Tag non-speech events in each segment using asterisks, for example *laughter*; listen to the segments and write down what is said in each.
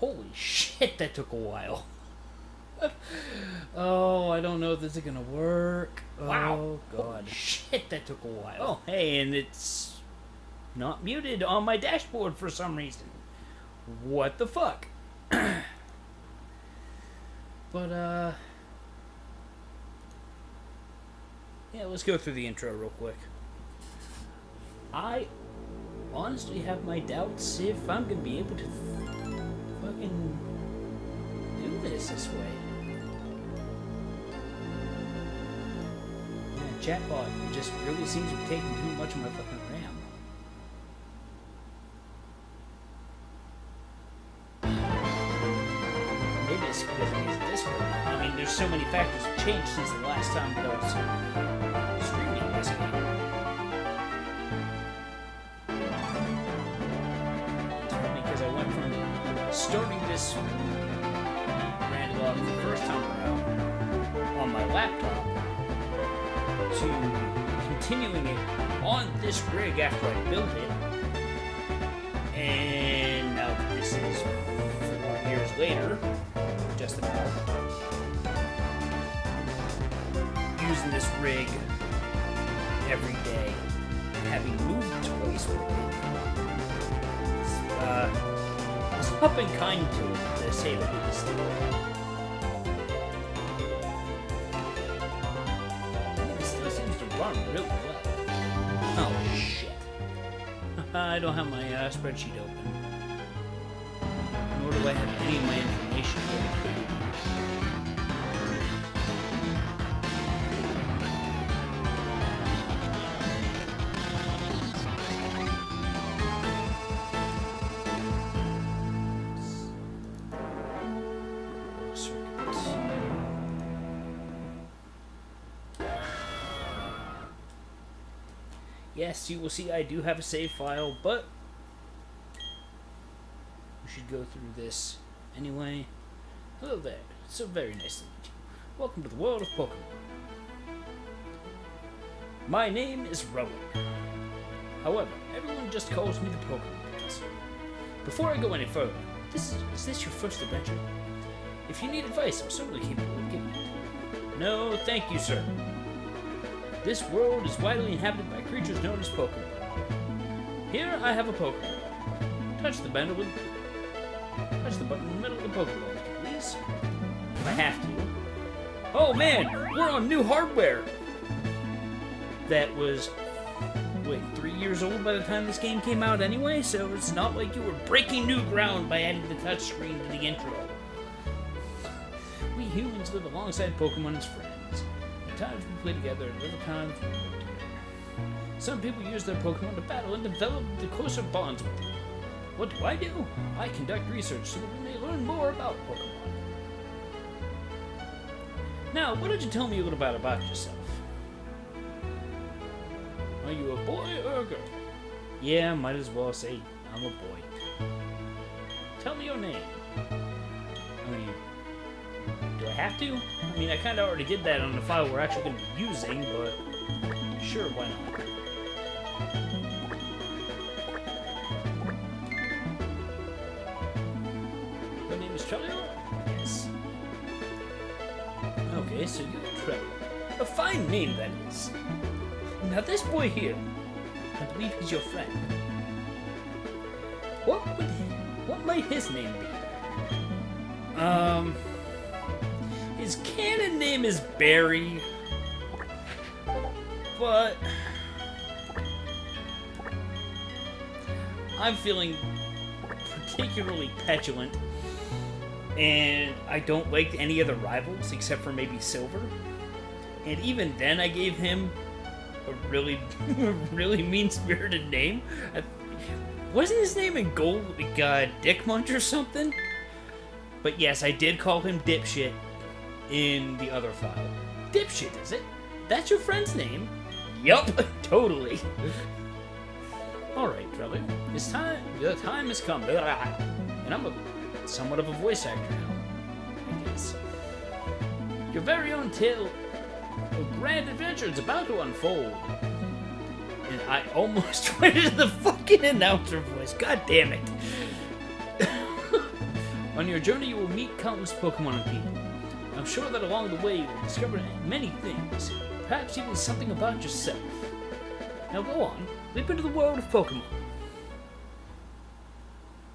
Holy shit, that took a while. oh, I don't know if this is gonna work. Wow. Oh god. Holy Shit, that took a while. Oh, hey, and it's not muted on my dashboard for some reason. What the fuck? *clears throat* but uh Yeah, let's go through the intro real quick. I honestly have my doubts if I'm gonna be able to fucking do this this way. Yeah, chatbot just really seems to be taking too much of my fucking RAM. Maybe it's because I'm using Discord. I mean, there's so many factors have changed since the last time that I was Randall off the first time around on my laptop to continuing it on this rig after I built it. And now this is four years later, just about, using this rig every day, and having moved twice with it. Uh, not been kind to it, to say the least. It still seems to run really well. Oh, shit. *laughs* I don't have my uh, spreadsheet open. Yes, you will see I do have a save file, but we should go through this anyway. Hello there. So very nice to meet you. Welcome to the world of Pokemon. My name is Rowan. However, everyone just calls me the Pokemon Professor. Before I go any further, this is, is this your first adventure? If you need advice, I'm certainly capable of giving it. No, thank you, sir. This world is widely inhabited by creatures known as Pokemon. Here I have a Pokemon. Touch the button with touch the button in the middle of the Pokeball, please. If I have to. Oh man, we're on new hardware. That was wait three years old by the time this game came out anyway, so it's not like you were breaking new ground by adding the touchscreen to the intro. We humans live alongside Pokemon as friends. At times we play together, and other times. Some people use their Pokemon to battle and develop the closer bonds with them. What do I do? I conduct research so that we may learn more about Pokemon. Now, why don't you tell me a little bit about yourself? Are you a boy or a girl? Yeah, might as well say I'm a boy. Tell me your name. I mean, do I have to? I mean, I kind of already did that on the file we're actually going to be using, but sure, why not? Your name is Trello? Yes. Okay, so you're Trello. A fine name, that is. Now, this boy here, I believe he's your friend. What would, what might his name be? Um, his canon name is Barry, but I'm feeling particularly petulant, and I don't like any of the rivals except for maybe Silver. And even then, I gave him a really, *laughs* really mean-spirited name. I, wasn't his name in Gold like, uh, Dick Munch or something? But yes, I did call him Dipshit in the other file. Dipshit, is it? That's your friend's name? Yup, *laughs* totally. Alright, Trevor. It's time. The time has come. And I'm a somewhat of a voice actor now. I guess. Your very own tale of grand adventure is about to unfold. And I almost *laughs* went into the fucking announcer voice. God damn it. *laughs* On your journey, you will meet countless Pokemon and people. I'm sure that along the way, you will discover many things, perhaps even something about yourself. Now go on, leap into the world of Pokemon.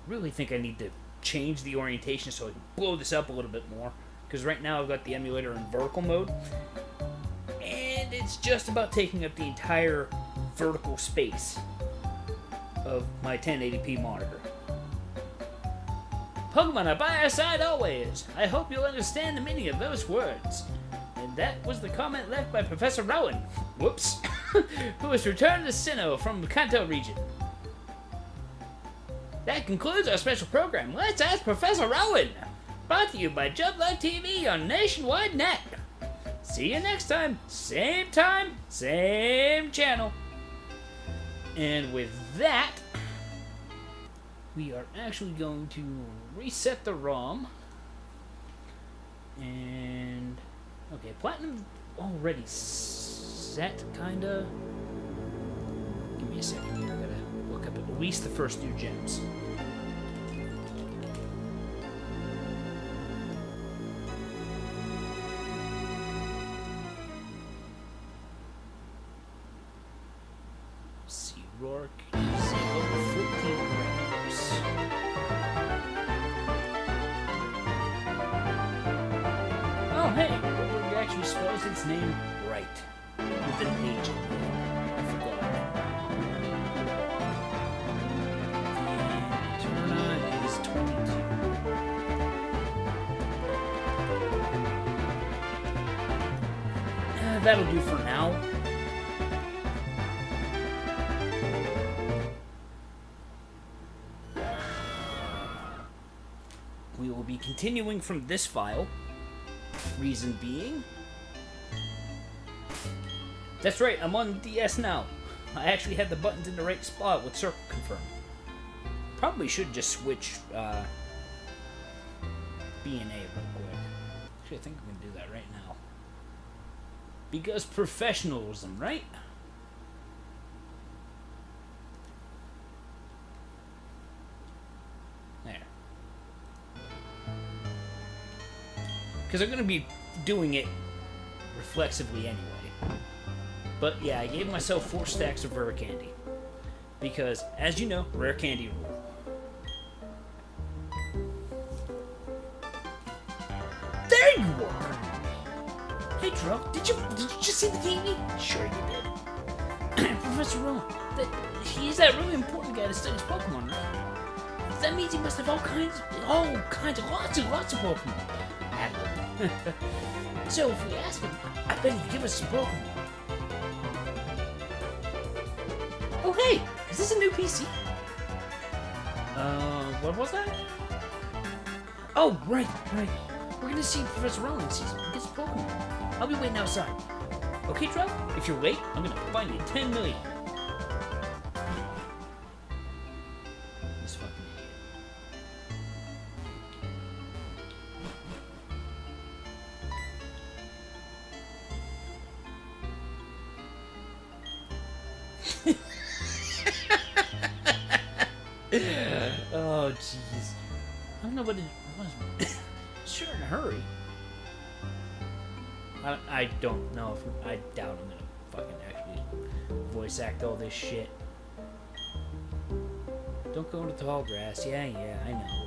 Really think I need to change the orientation so I can blow this up a little bit more. Because right now I've got the emulator in vertical mode. And it's just about taking up the entire vertical space of my 1080p monitor. Pokemon are by our side always. I hope you'll understand the meaning of those words. And that was the comment left by Professor Rowan. Whoops. *laughs* who has returned to Sinnoh from the Kanto region. That concludes our special program. Let's ask Professor Rowan. Brought to you by Jubilife TV on Nationwide Net. See you next time. Same time, same channel. And with that, we are actually going to reset the ROM. And, okay, Platinum already set, kinda. Give me a second here, I gotta look up at least the first new gems. See, Rourke, that'll do for now. We will be continuing from this file. Reason being, that's right, I'm on DS now. I actually had the buttons in the right spot with Circle Confirm. Probably should just switch uh, B and A real quick. Actually, I think I'm gonna do that right now. Because professionalism, right? There. Because I'm gonna be doing it reflexively anyway. But yeah, I gave myself four stacks of rare candy. Because, as you know, rare candy rule. Did see the TV? Sure you did. *clears throat* Professor Rowan, that, he's that really important guy that studies Pokemon, right? That means he must have all kinds, all kinds of, lots and lots of Pokemon. *laughs* So if we ask him, I bet he'd give us some Pokemon. Oh, hey! Is this a new PC? Uh, what was that? Oh, right, right. We're gonna see Professor Rowan season. It's Pokemon. I'll be waiting outside. Okay, Trout? If you're late, I'm gonna find you 10 million. Voice act all this shit. Don't go into tall grass. Yeah, yeah, I know.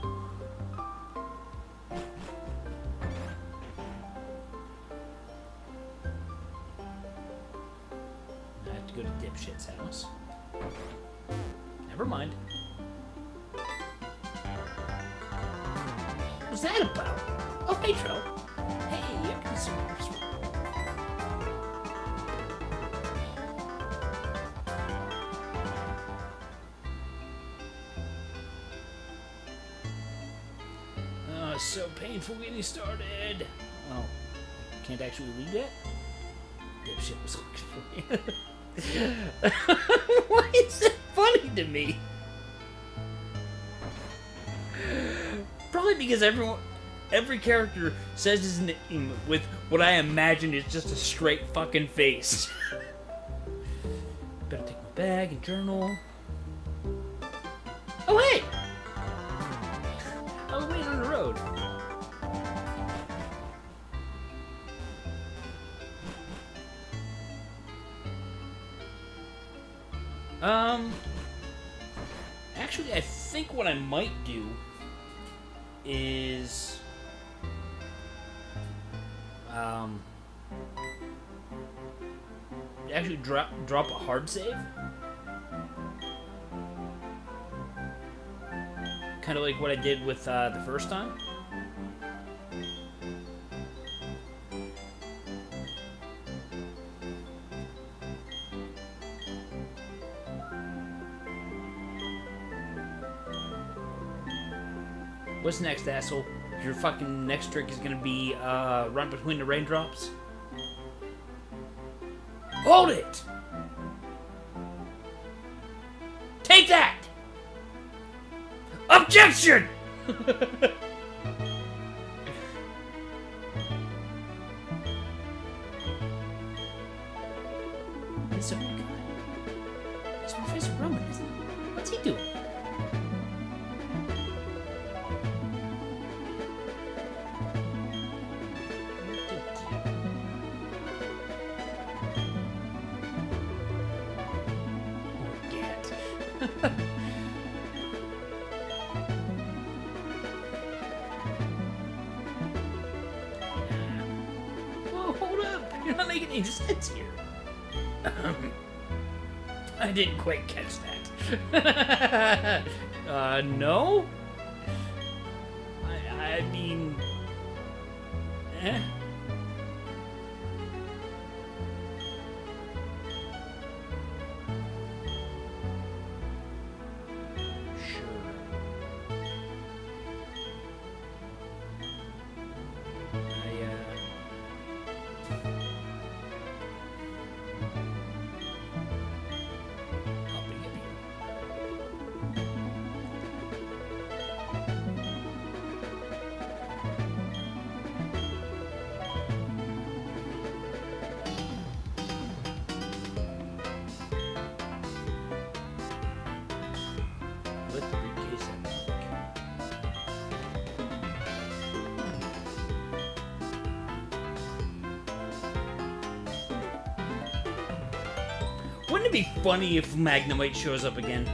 Character says his name with what I imagine is just a straight fucking face. Better take my bag and journal. Oh hey! I on the road. Um, actually, I think what I might do is, um, actually drop drop a hard save. Kind of like what I did with uh, the first time. What's next, asshole? Your fucking next trick is gonna be uh, run between the raindrops. Hold it! Take that! Objection! *laughs* *laughs* uh, no? Funny if Magnemite shows up again?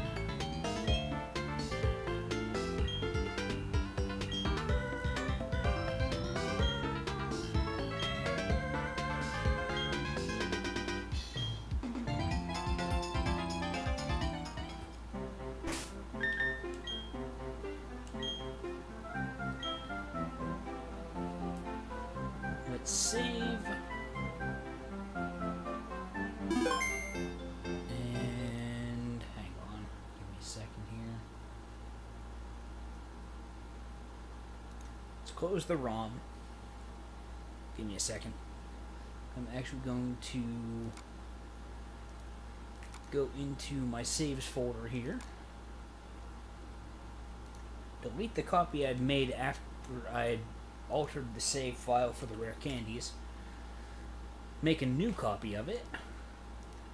The ROM. Give me a second. I'm actually going to go into my saves folder here. Delete the copy I'd made after I'd altered the save file for the rare candies. Make a new copy of it.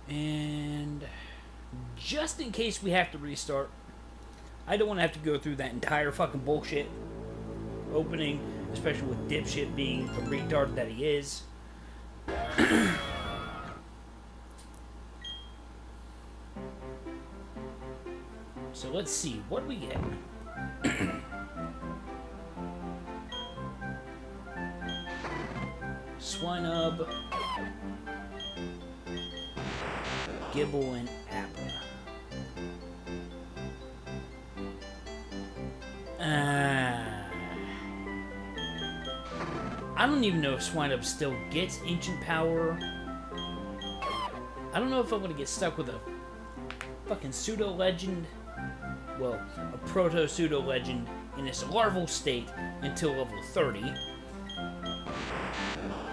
And just in case we have to restart, I don't want to have to go through that entire fucking bullshit opening, especially with dipshit being the retard that he is. so let's see, what do we get? Swinub, Gible, and don't even know if Swinub still gets ancient power. I don't know if I'm gonna get stuck with a fucking pseudo legend. Well, a proto pseudo legend in its larval state until level 30.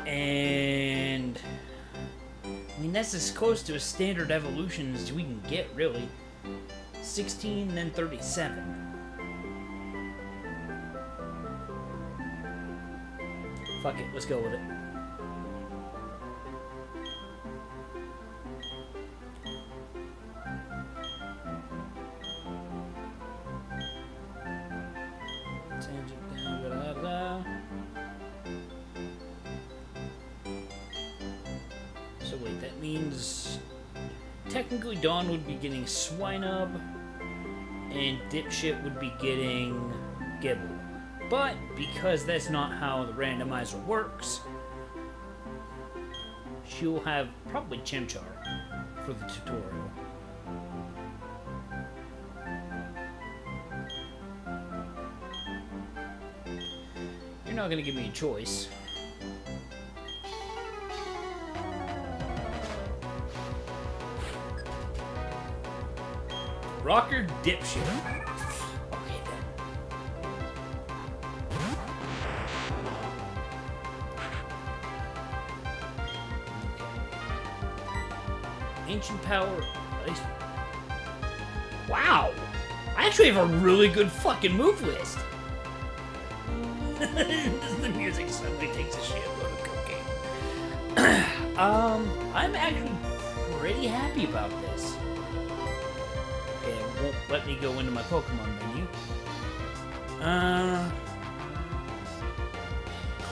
And I mean that's as close to a standard evolution as we can get really. 16 then 37. Fuck it, let's go with it. technically Dawn would be getting Swinub, and Dipshit would be getting Gible. But because that's not how the randomizer works, she'll have probably Chimchar for the tutorial. You're not gonna give me a choice. Rocker dipshit. Ice- Wow! I actually have a really good fucking move list. *laughs* the music suddenly takes a shitload of cocaine. *clears throat* um, I'm actually pretty happy about this. Okay, it won't let me go into my Pokemon menu. Uh,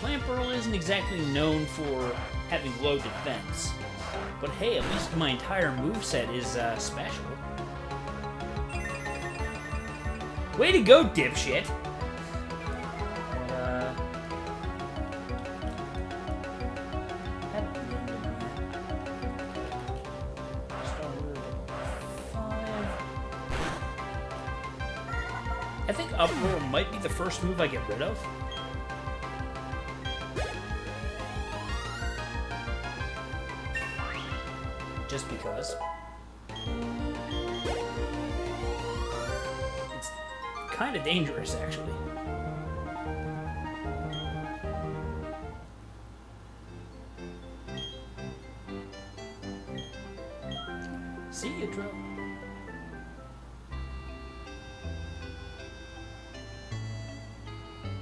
Clamperl isn't exactly known for having low defense. But hey, at least my entire moveset is uh, special. Way to go, dipshit! I think Uproar might be the first move I get rid of. Dangerous, actually. See you, Dro.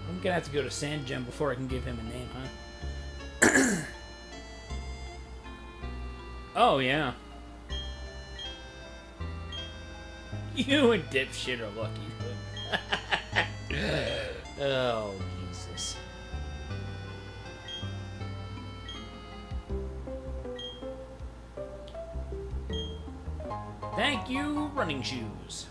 I'm gonna have to go to Sandgem before I can give him a name, huh? *coughs* oh, yeah. You and dipshit are lucky. *gasps* oh, Jesus. Thank you, running shoes.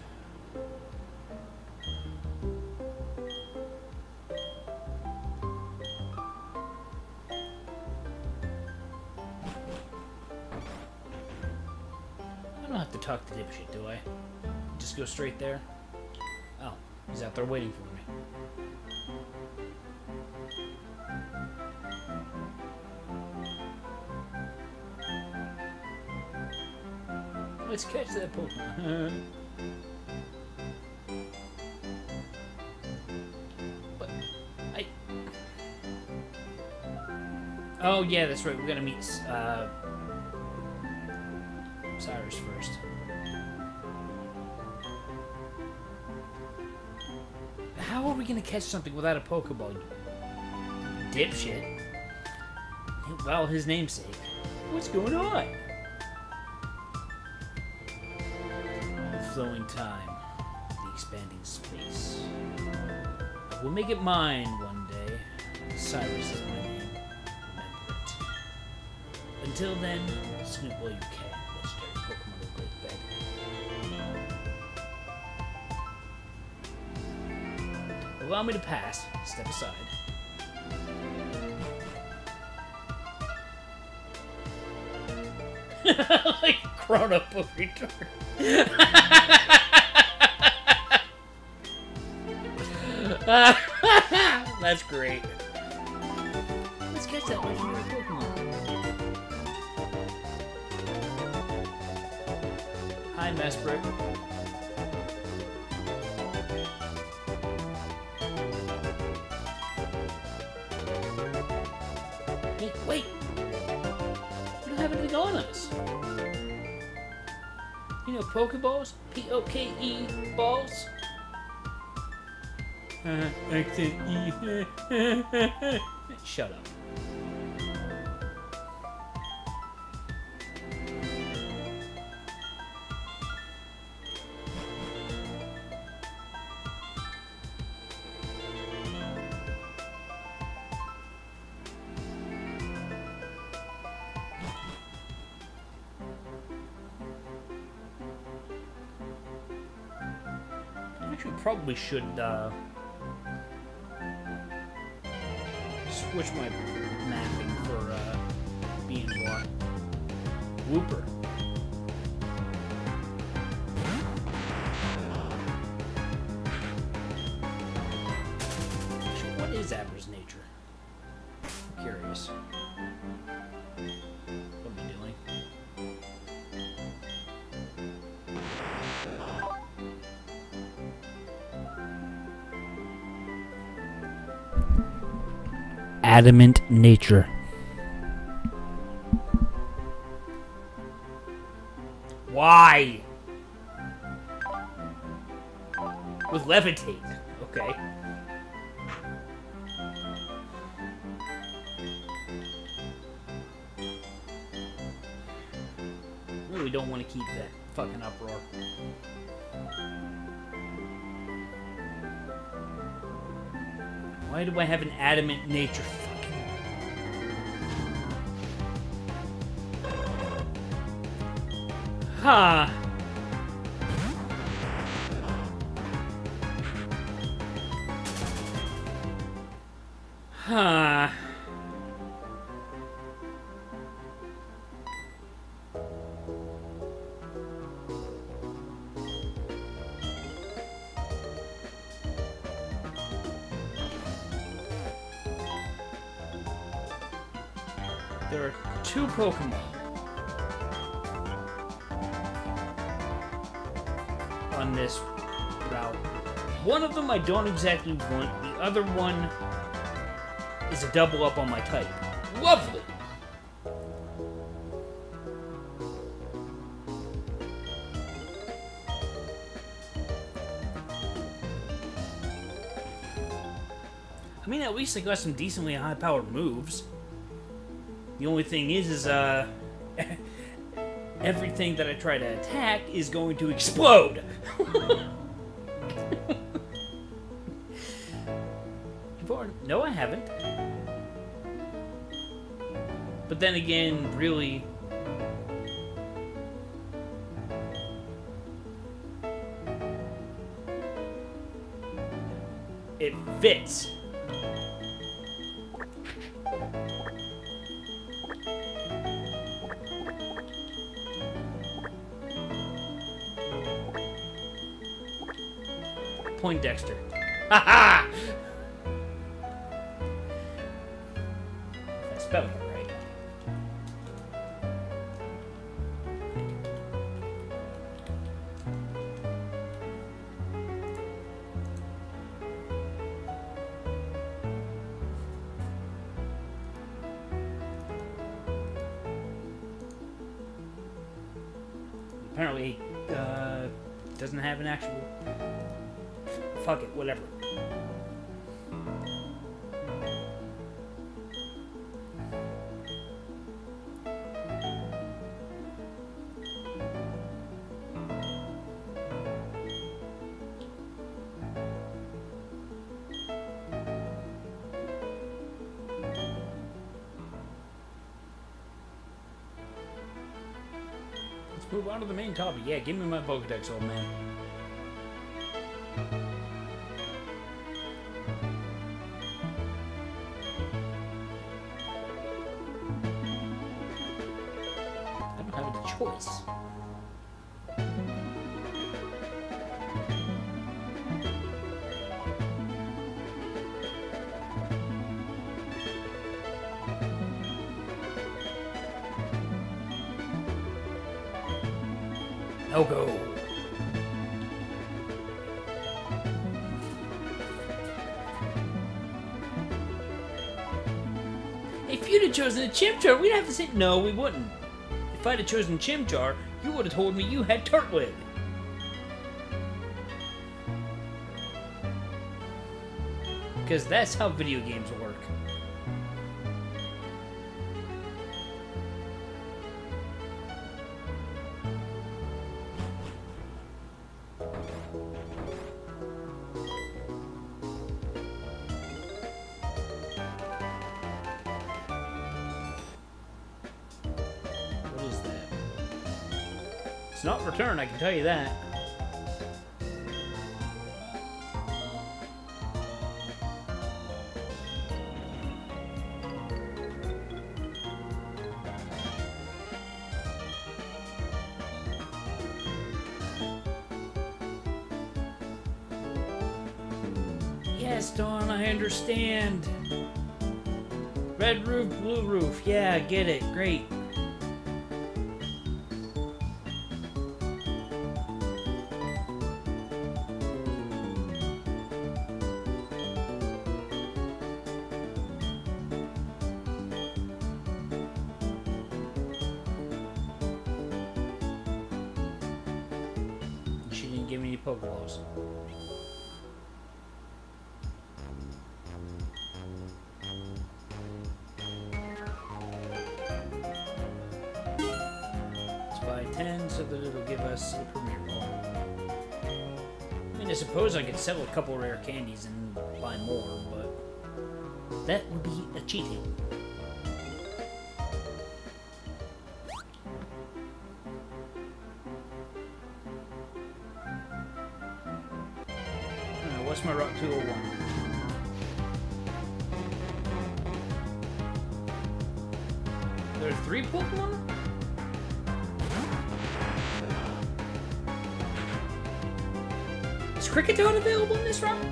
I don't have to talk to dipshit, do I? Just go straight there? Out there waiting for me. Let's catch that Pokemon. *laughs* but I. Oh yeah, that's right. We're gonna meet uh, gonna catch something without a Pokeball? Dipshit. Well, his namesake. What's going on? The flowing time, the expanding space. We'll make it mine one day. Cyrus is my name. Remember it. Until then, snoop while you can. Allow me to pass. Step aside. *laughs* like grown up of retard. *laughs* That's great. Let's catch that legendary Pokemon. Hi, Mesprit. Pokeballs? P-O-K-E balls? Uh, E. *laughs* Shut up. Probably should uh, Adamant nature. Why? With levitate. Okay. Really don't want to keep that fucking uproar. Why do I have an adamant nature? Huh. Huh. There are two Pokemon. This route. One of them I don't exactly want, the other one is a double up on my type. Lovely! I mean, at least I got some decently high-powered moves. The only thing is, is, uh... *laughs* everything that I try to attack is going to explode! No, I haven't. But then again, really... It fits. Dexter. Ha ha! To the main topic. Yeah, give me my Pokedex, old man. Chimchar, we'd have to say no, we wouldn't. If I'd have chosen Chimchar, you would have told me you had Turtwig. Because that's how video games work. tell you that. Yes, Dawn, I understand. Red roof, blue roof. Yeah, I get it. Great. Couple rare candies and buy more, but that would be a cheating. Uh, what's my Route 201? There are three Pokemon? Is Kricketot available in round?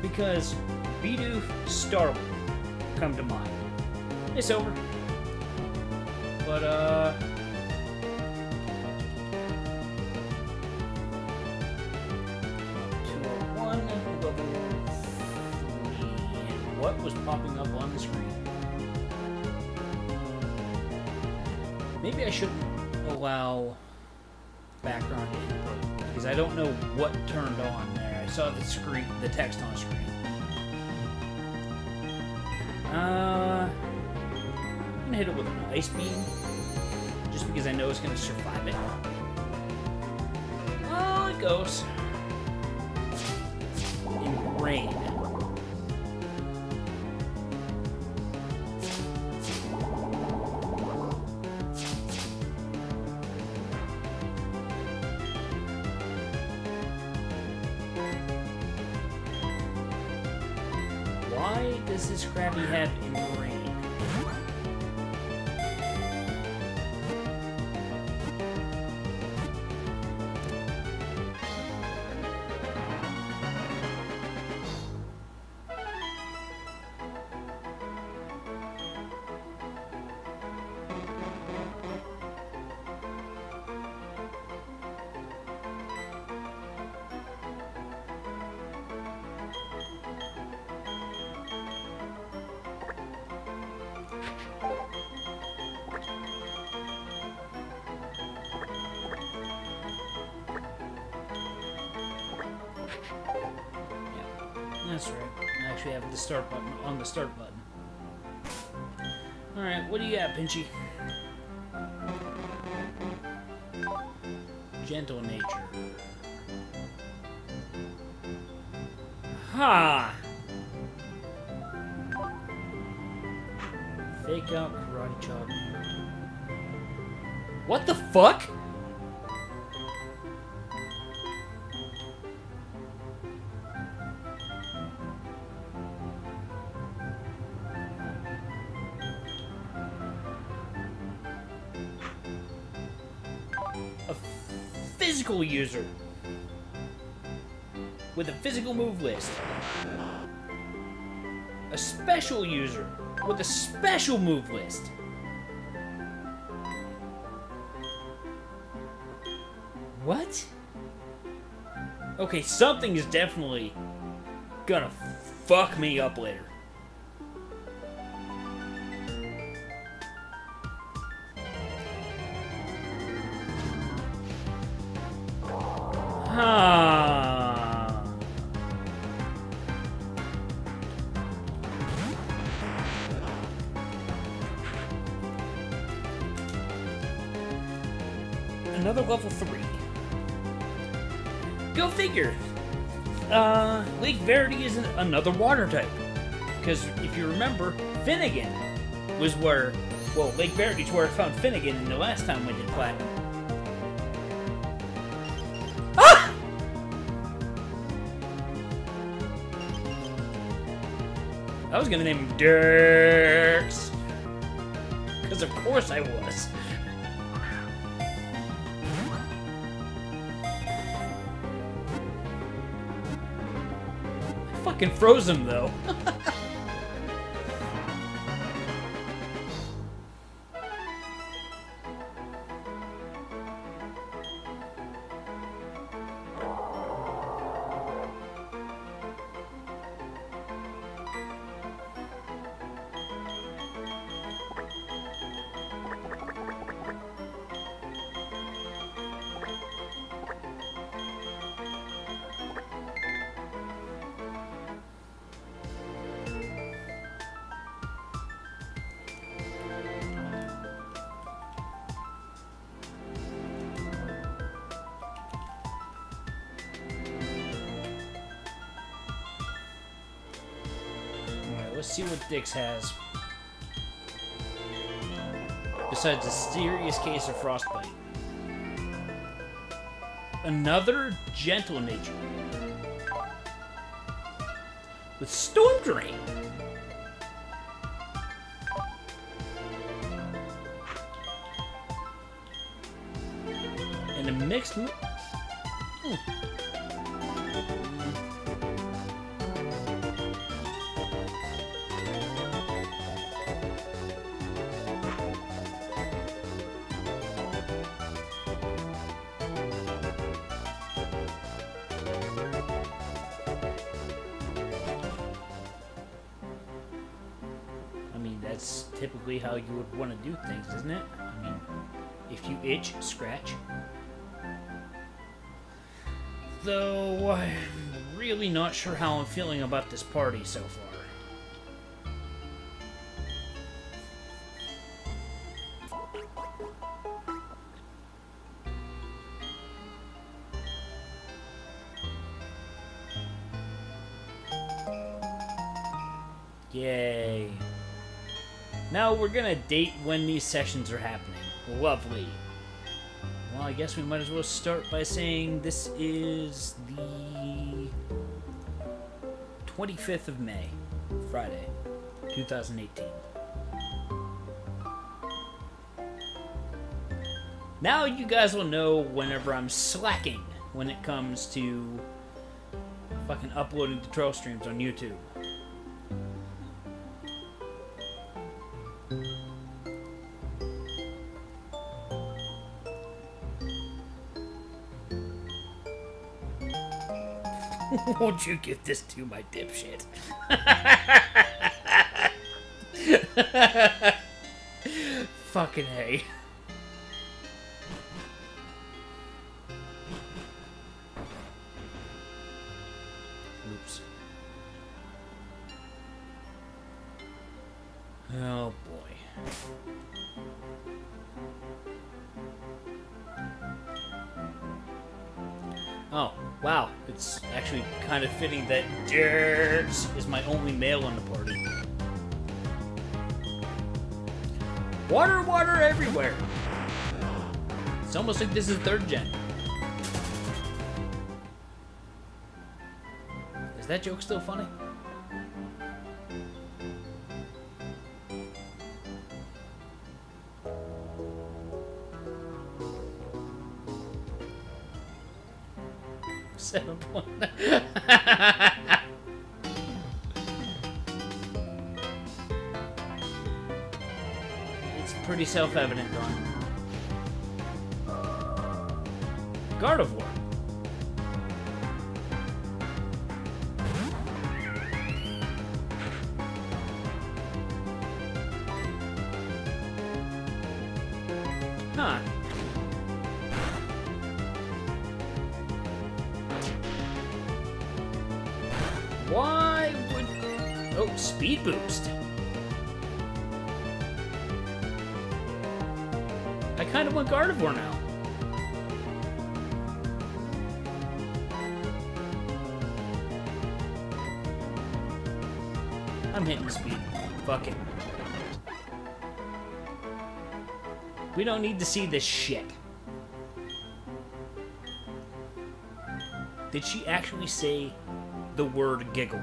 Because Bidoof, Starly come to mind. It's over. But, uh... Oh what was popping up on the screen? Maybe I shouldn't allow background input because I don't know what turned on there. I saw the screen, the text on screen. Uh, I'm gonna hit it with an ice beam just because I know it's gonna survive it. Oh, it goes. Why does start button on the start button. Alright, what do you got, Pinchy? Gentle nature. Ha! Fake out karate chop. What the fuck? Physical user with a physical move list. A special user with a special move list. What? Okay, something is definitely gonna fuck me up later. Another water type. Because if you remember, Finnegan was where, well, Lake Verity's where I found Finnegan in the last time we did Platinum. Ah! I was gonna name him Dirks. Because of course I was. Fucking froze him though. Has. Besides a serious case of frostbite. Another gentle nature. With Storm Drain. And a mixed... to do things, isn't it? I mean, if you itch, scratch. Though, I'm really not sure how I'm feeling about this party so far. Gonna date when these sessions are happening. Lovely. Well, I guess we might as well start by saying this is the 25th of May, Friday, 2018. Now you guys will know whenever I'm slacking when it comes to fucking uploading the tutorial streams on YouTube. Won't you give this to my dipshit? *laughs* Fucking A. fitting is my only male in the party. Water, water everywhere! It's almost like this is third gen. Is that joke still funny? Self-evident, Ron. Gardevoir. Huh. To see this shit. Did she actually say the word giggle?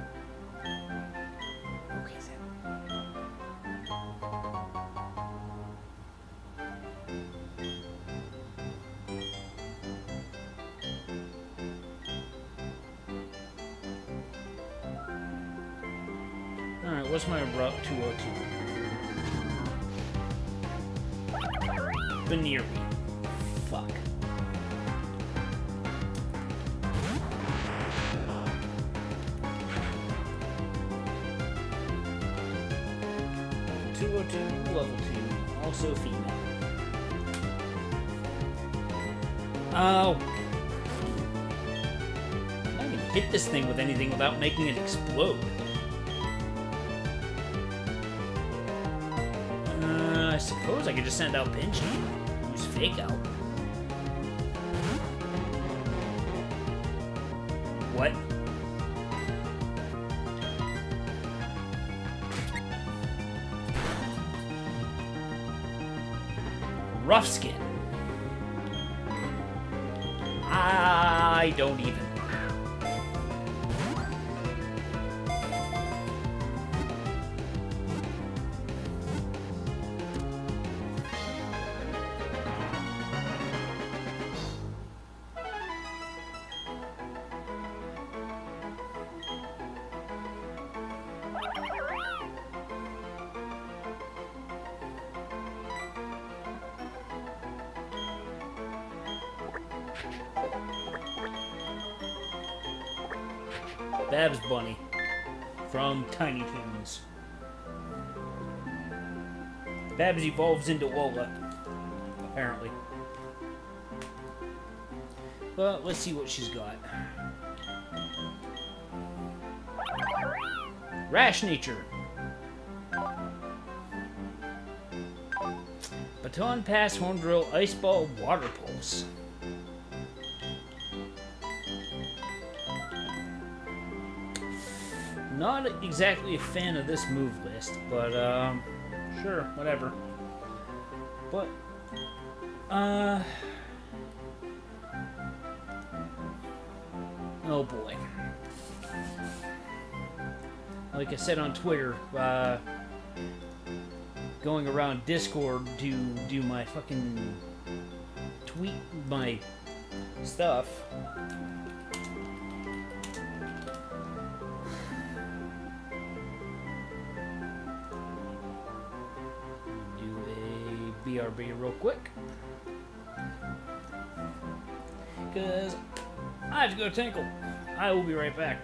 Rough Skin. I don't even. Babs evolves into Lola, apparently. Well, let's see what she's got. Rash Nature. Baton Pass, Horn Drill, Ice Ball, Water Pulse. Not exactly a fan of this move list, but um, sure, whatever. But, uh, oh boy. Like I said on Twitter, uh, going around Discord to do my fucking tweet my stuff. BRB real quick. Because I have to go tinkle. I will be right back.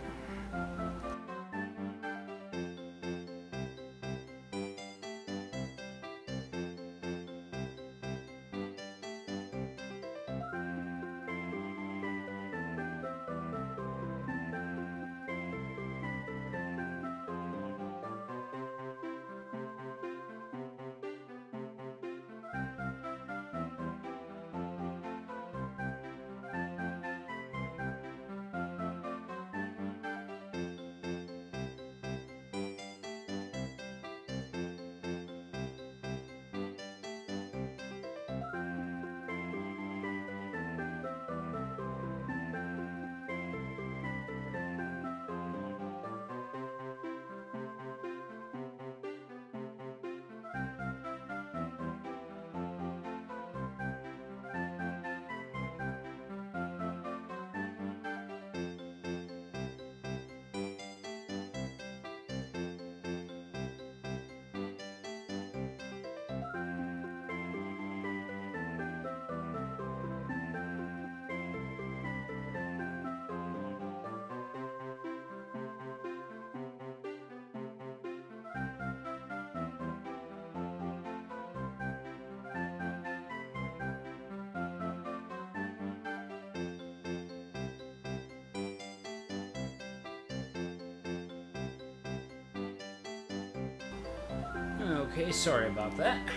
Sorry about that.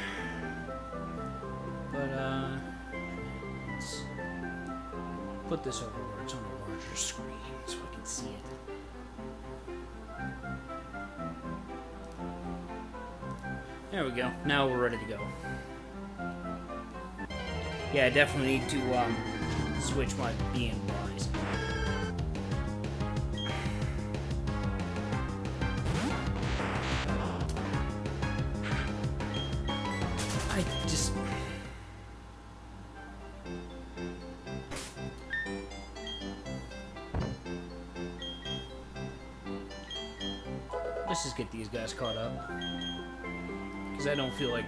But, uh, let's put this over where it's on a larger screen so I can see it. There we go. Now we're ready to go. Yeah, I definitely need to, um, switch my BNYs. I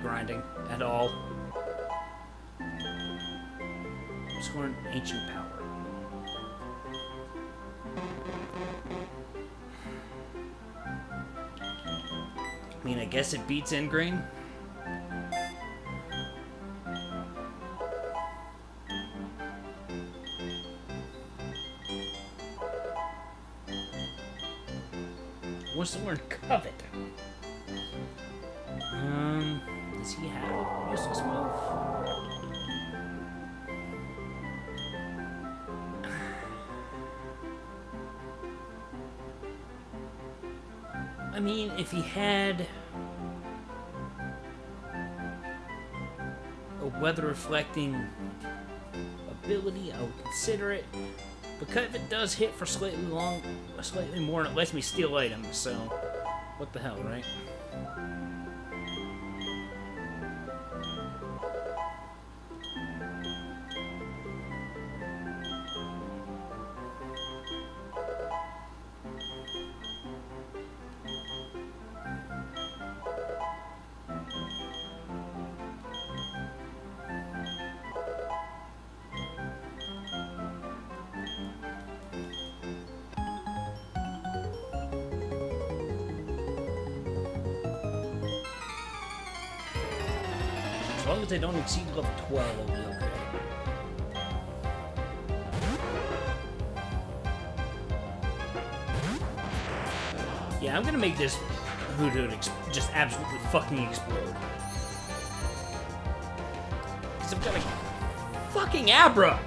grinding at all. I'm just Scoring ancient power. I mean, I guess it beats Ingrain. What's weather reflecting ability, I would consider it. Because if it does hit for slightly long, slightly more, and it lets me steal items, so what the hell, right? Exceed 12, I'll be okay. Yeah, I'm gonna make this Hoodoo just absolutely fucking explode. Because I've got a fucking Abra!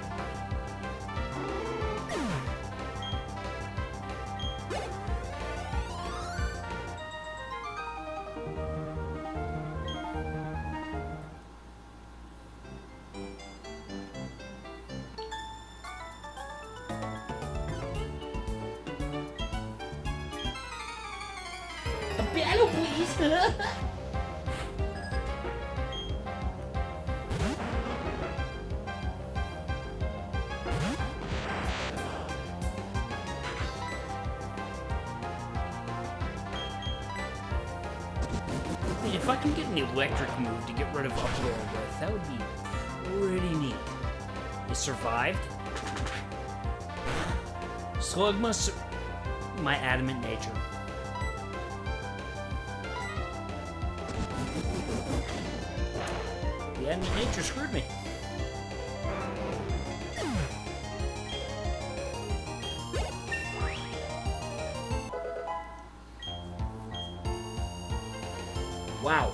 Wow.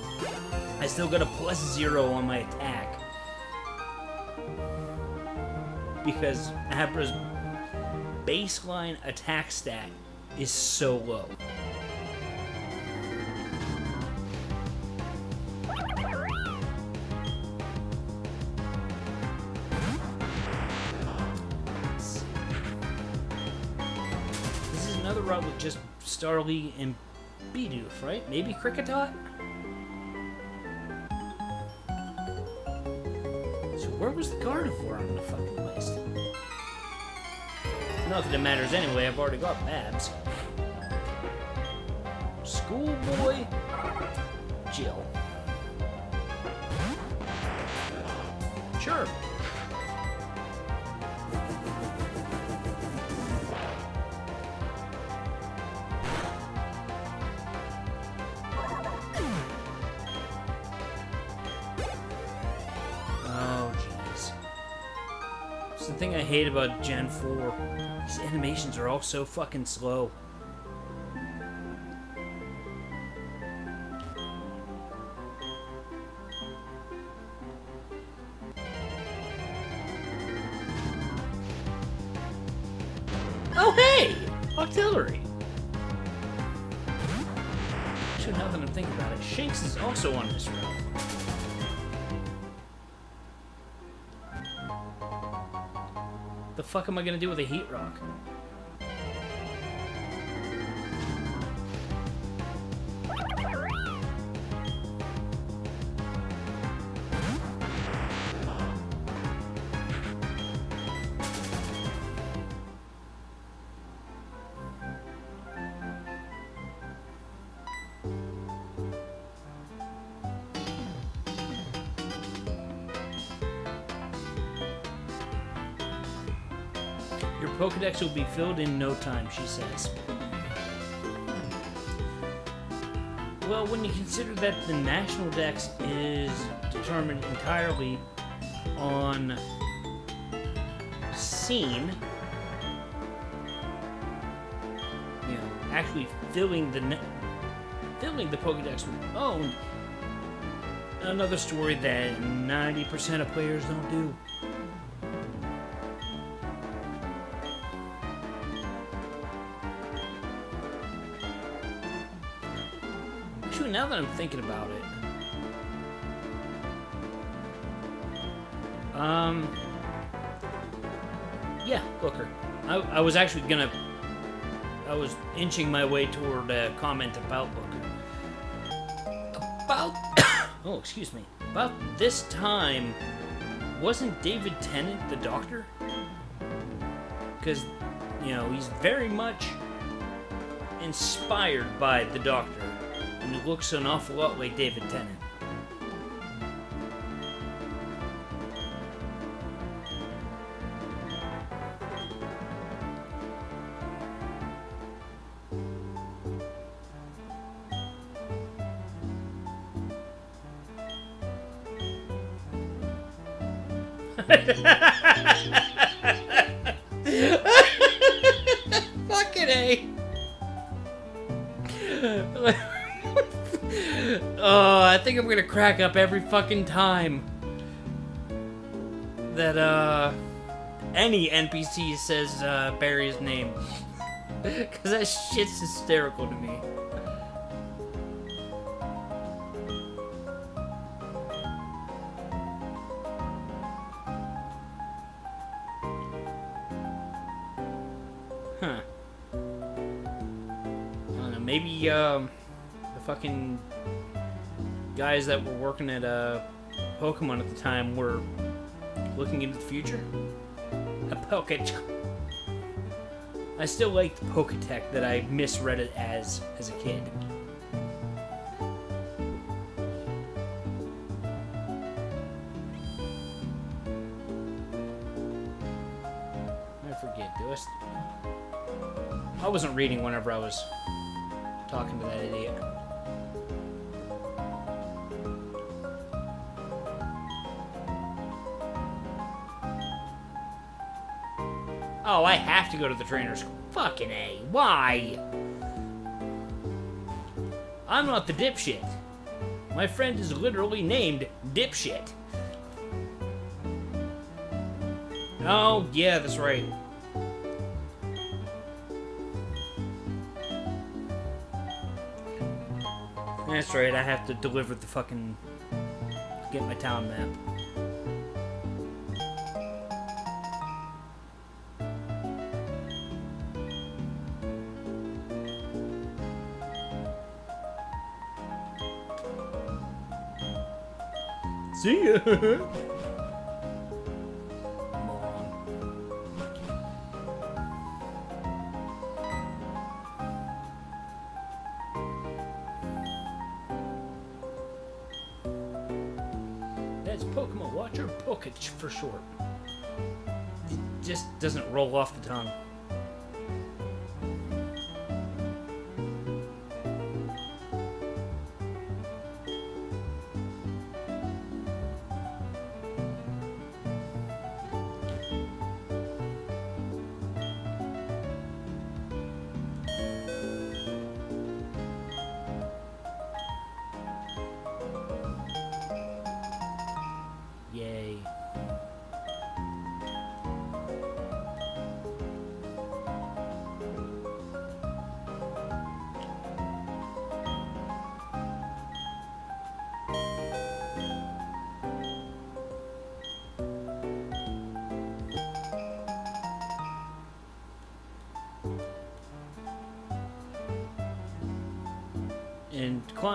I still got a plus zero on my attack. Because Abra's baseline attack stat is so low. This is another route with just Starly and Bidoof, right? Maybe Kricketot? Not that it matters anyway, I've already got Babs. Schoolboy Jill. Hate about Gen 4. These animations are all so fucking slow. Fuck am I gonna do with a heat rock? Will be filled in no time, she says. Well, when you consider that the national dex is determined entirely on scene, you know, actually filling the filling the Pokedex with owned, another story that 90% of players don't do. I'm thinking about it, um, yeah, Booker. I, I was actually gonna, I was inching my way toward a comment about Booker. About, *coughs* oh, excuse me, about this time, wasn't David Tennant the Doctor? Because, you know, he's very much inspired by the Doctor, looks an awful lot like David Tennant. *laughs* Fucking A. oh, I think I'm gonna crack up every fucking time that uh any NPC says uh, Barry's name. *laughs* Cause that shit's hysterical to me. Huh. I don't know, maybe um, the fucking guys that were working at uh, Pokemon at the time were looking into the future. A Poket. I still like the Poketech that I misread it as as a kid. I forget, do I? I wasn't reading whenever I was talking to that idiot. Oh, I have to go to the trainer school. Fucking A. Why? I'm not the dipshit. My friend is literally named Dipshit. Oh, yeah, that's right. That's right, I have to deliver the fucking. get my town map. See *laughs* ya! That's Pokemon Watcher Pocket for short. It just doesn't roll off the tongue.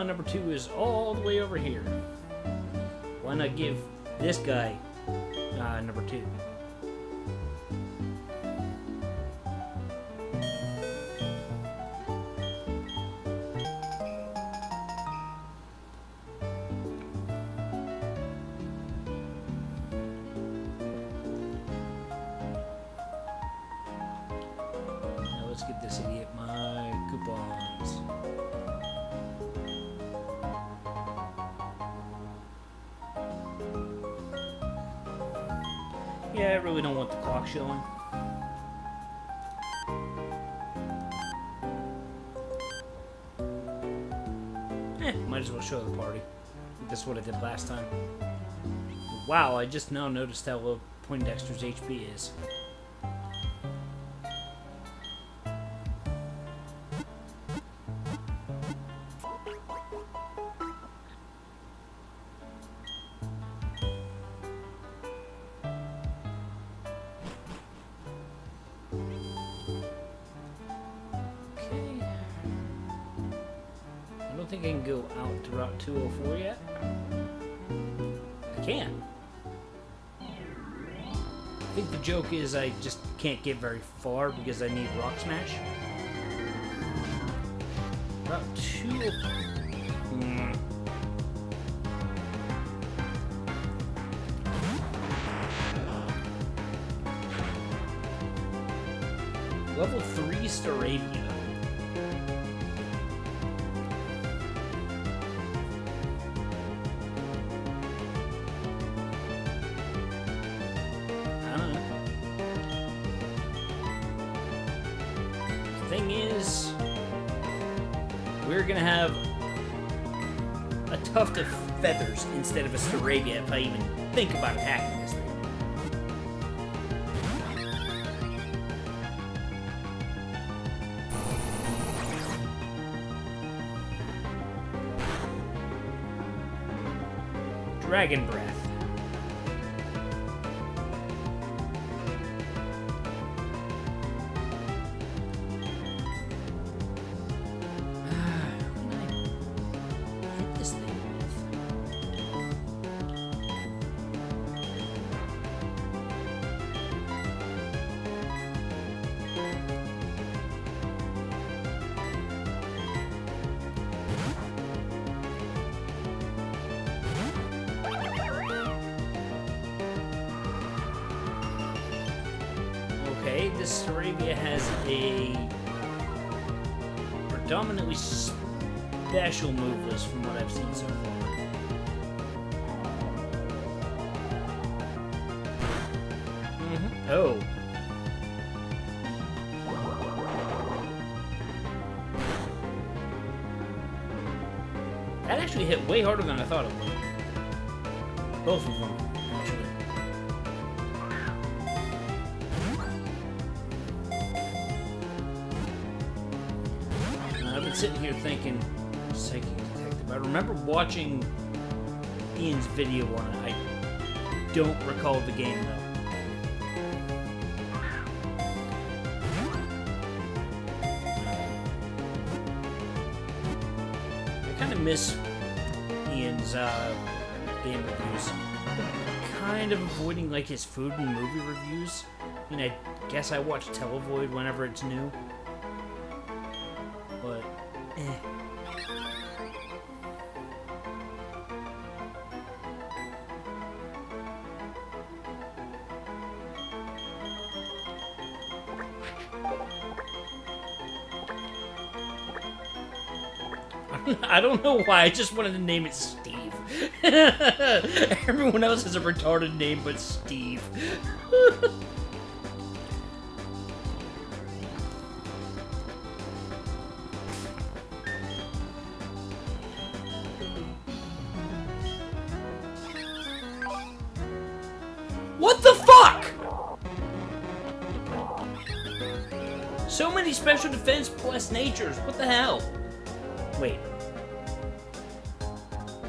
Number two is all the way over here. Why not give this guy Yeah, I really don't want the clock showing. Eh, might as well show the party. That's what I did last time. Wow, I just now noticed how low Poindexter's HP is. Is I just can't get very far because I need Rock Smash. Route 2... Hmm. Level 3 Staravia. Instead of a Staravia if I even think about attacking way harder than I thought it would. Both of them, I've been sitting here thinking, Psychic Detective. I remember watching Ian's video on it. I don't recall the game though. I kind of miss Uh, game reviews. Kind of avoiding like his food and movie reviews. I mean, I guess I watch Televoid whenever it's new. But, eh. *laughs* I don't know why. I just wanted to name it. *laughs* Everyone else has a retarded name but Steve. *laughs* what the fuck? So many special defense plus natures. What the hell?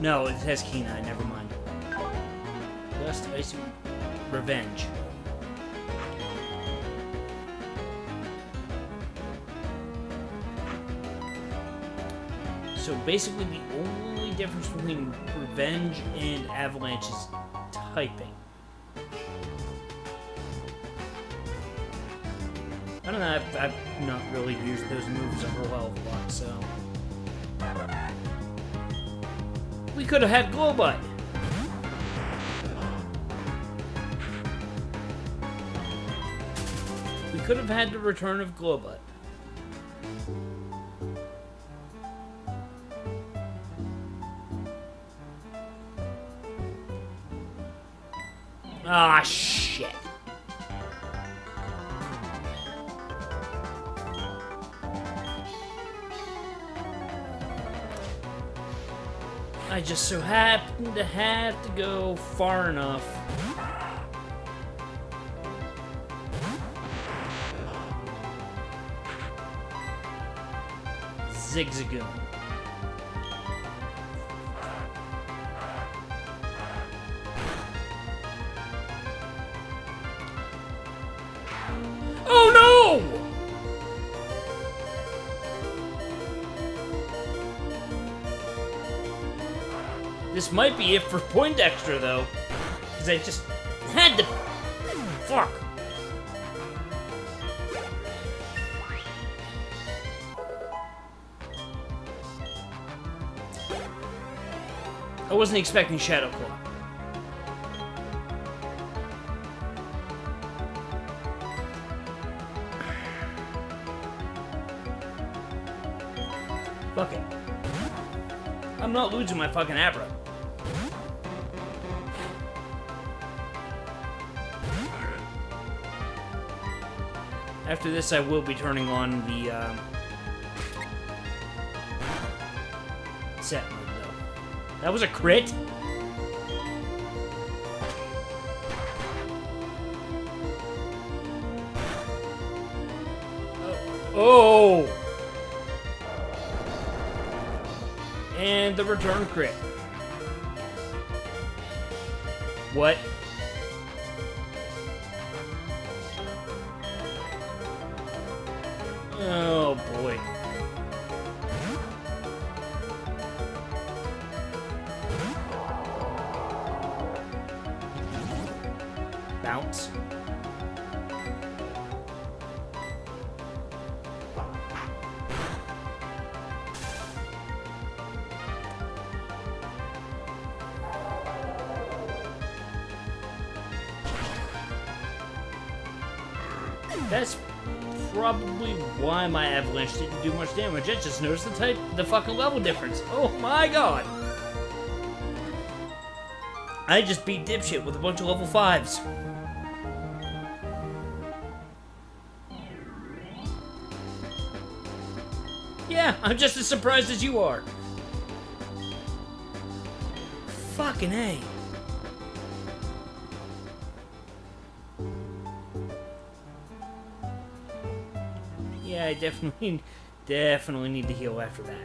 No, it has Kenai, never mind. Lust, Icy, Revenge. So basically the only difference between Revenge and Avalanche is typing. We could have had Glowbutt. We could have had the return of Glowbutt. Far enough. Zigzagoon. Might be it for Poindexter, though. Because I just had to... Fuck. I wasn't expecting Shadow Claw. *sighs* Fuck it. I'm not losing my fucking Abra. After this, I will be turning on the um, set mode, though. That was a crit? Oh! And the return crit. That's probably why my avalanche didn't do much damage. I just noticed the type, the fucking level difference. Oh my god! I just beat dipshit with a bunch of level fives. Yeah, I'm just as surprised as you are. Fucking A. I definitely, *laughs* definitely need to heal after that.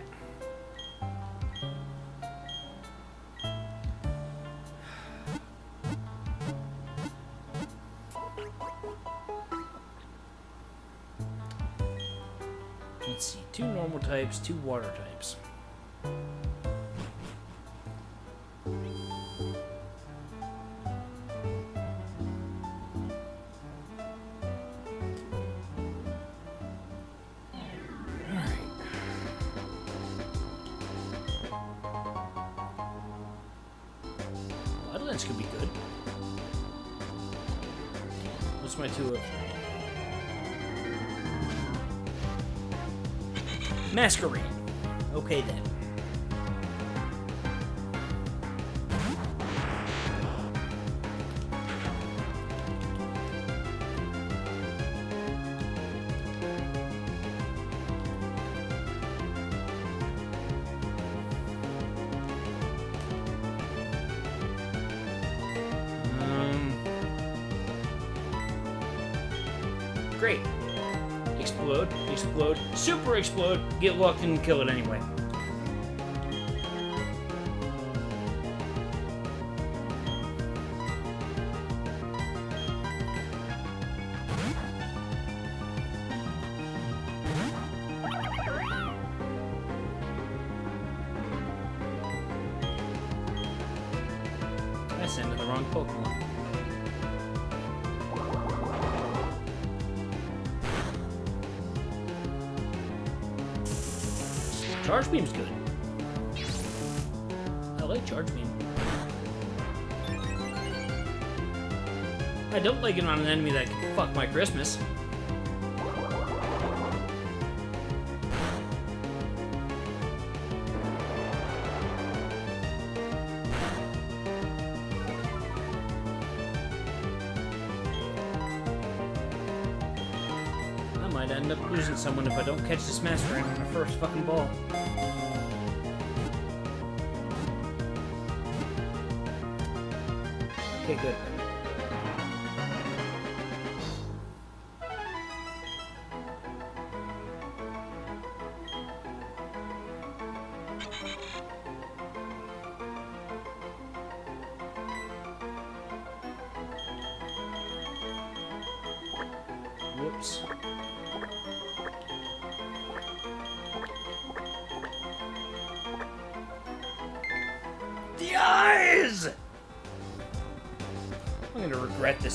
Let's see, two normal types, two water types. Explode, get locked and kill it anyway. An enemy that can fuck my Christmas.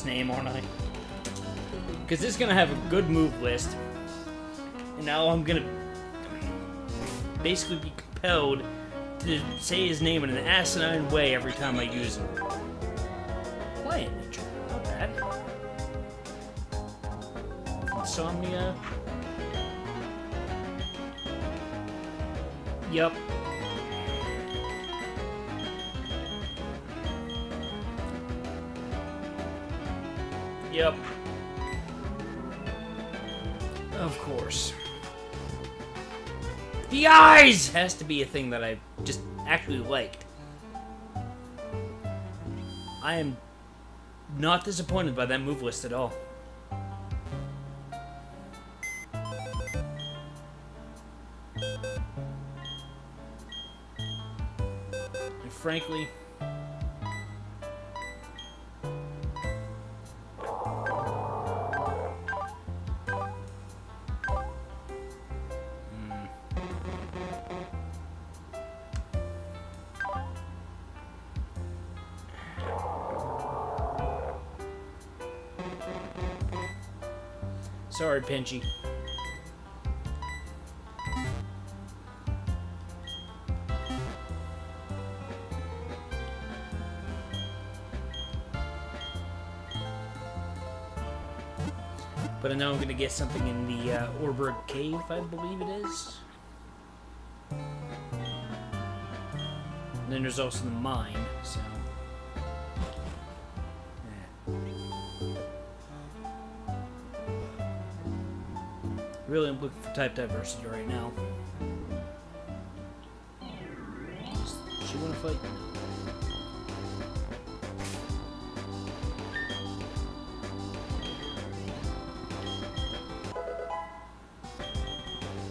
Name, aren't I? Because this is gonna have a good move list. And now I'm gonna basically be compelled to say his name in an asinine way every time I use him. Quiet nature, not bad. Insomnia. Yup. Yep. Of course. The eyes has to be a thing that I just actually liked. I am not disappointed by that move list at all. And frankly, Pinchy. But I know I'm gonna get something in the uh, Oreburgh Cave, I believe it is. And then there's also the mine, so. Really, I'm looking for type diversity right now. Does she want to fight?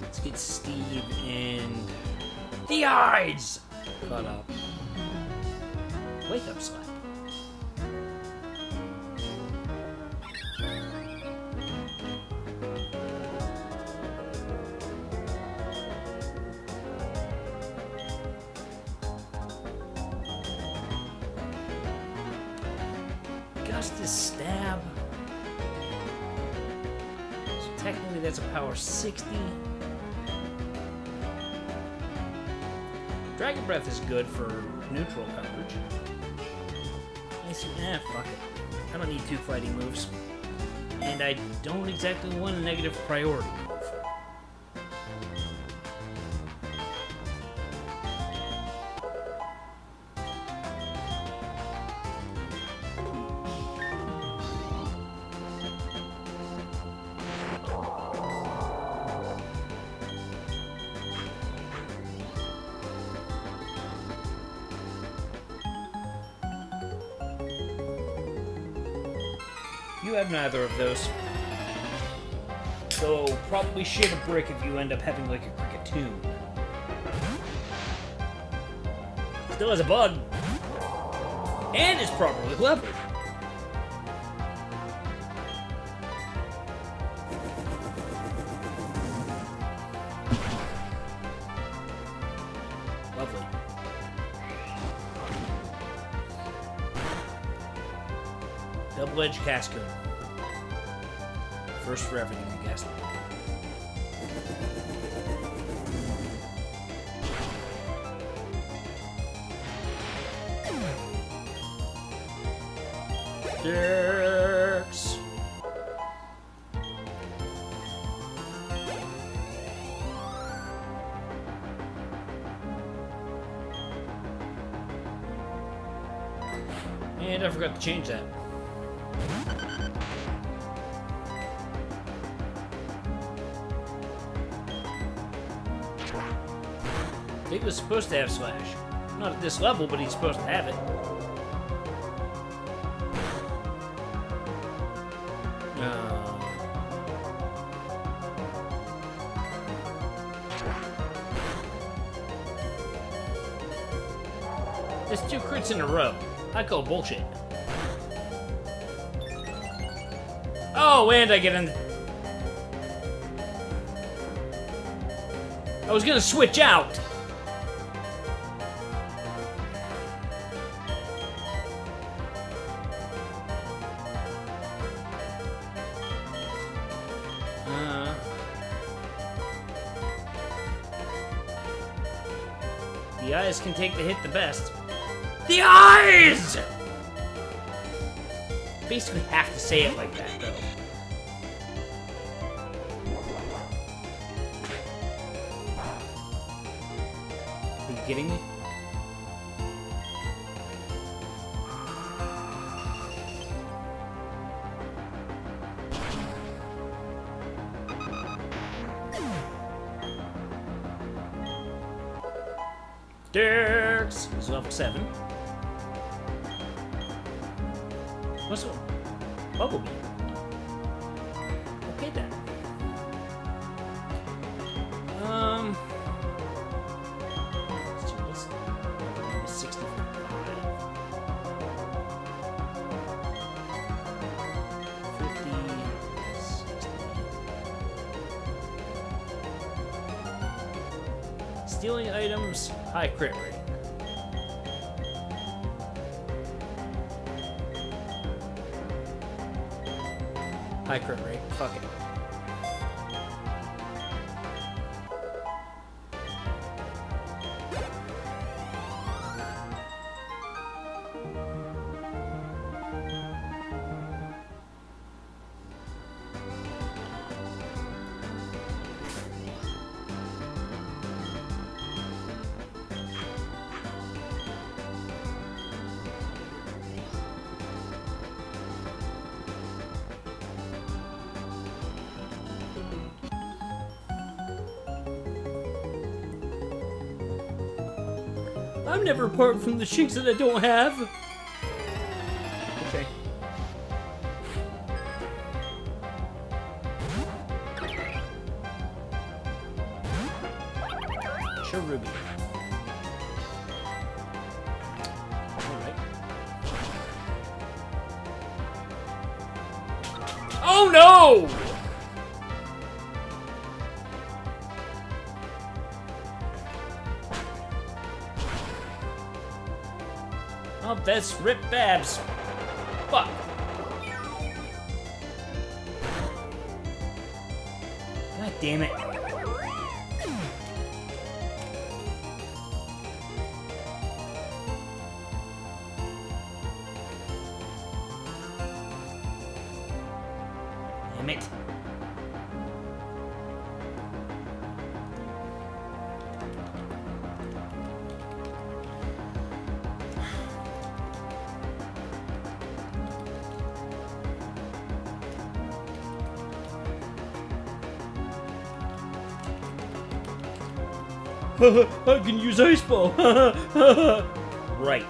Let's get Steve and the eyes caught up. Eh, fuck it. I don't need two fighting moves. And I don't exactly want a negative priority neither of those. So, probably shit a brick if you end up having like a cricket Kricketune. Still has a bug. And is properly. Lovely. Double edge cascade. First everything, I guess. Dicks. And I forgot to change that. Was supposed to have Slash. Not at this level, but he's supposed to have it. Uh, There's two crits in a row. I call bullshit. Oh, and I get in. I was gonna switch out. Eyes can take the hit the best. The eyes! Basically have to say it like that, though. You kidding me? 7. What's up? Bumblebee. Okay then. Um. let's see, what's- 65. 50, 60. Stealing items, high crit I'm never apart from the chinks that I don't have. Oh, that's Rip Babs. Fuck. God damn it. *laughs* I can use ice ball. *laughs* right.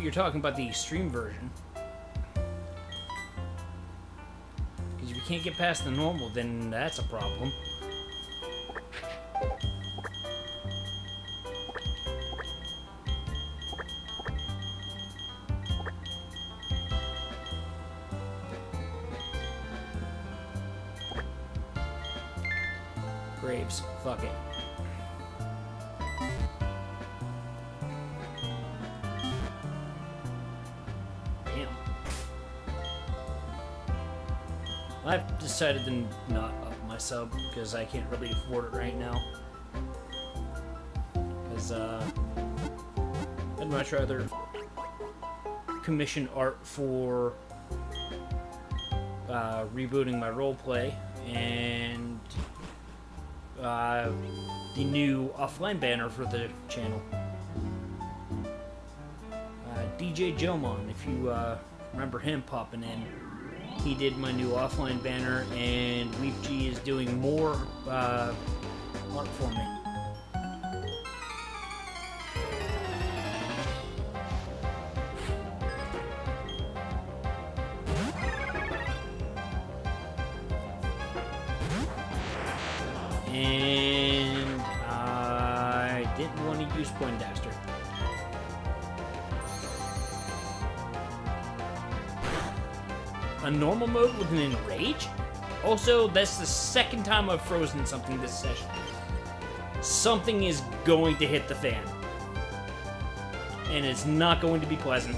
You're talking about the stream version. Because if you can't get past the normal, then that's a problem. Decided to not up my sub because I can't really afford it right now. Because, uh, I'd much rather commission art for uh, rebooting my roleplay and uh, the new offline banner for the channel. Uh, DJ Jomon, if you uh, remember him popping in, he did my new offline banner, and WeepG is doing more uh, art for me. Normal mode with an enrage? Also, that's the second time I've frozen something this session. Something is going to hit the fan. And it's not going to be pleasant.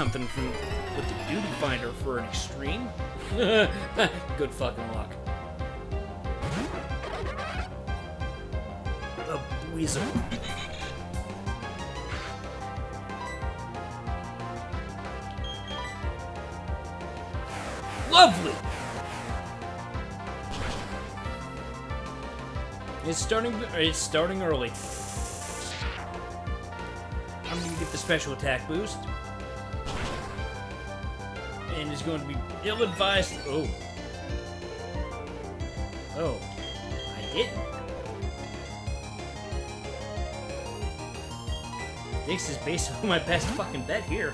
Something from with the Duty Finder for an extreme? *laughs* Good fucking luck. The Weasel. Lovely! It's starting. It's starting early. I'm gonna get the special attack boost, it's going to be ill-advised. Oh, oh, I didn't. Dix is basically *laughs* my best fucking bet here.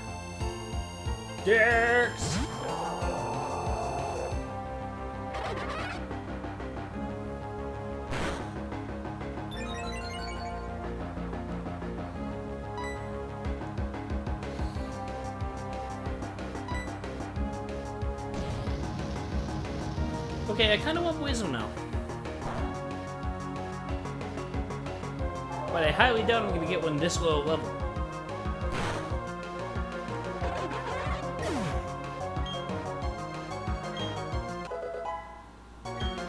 Dix. This low level.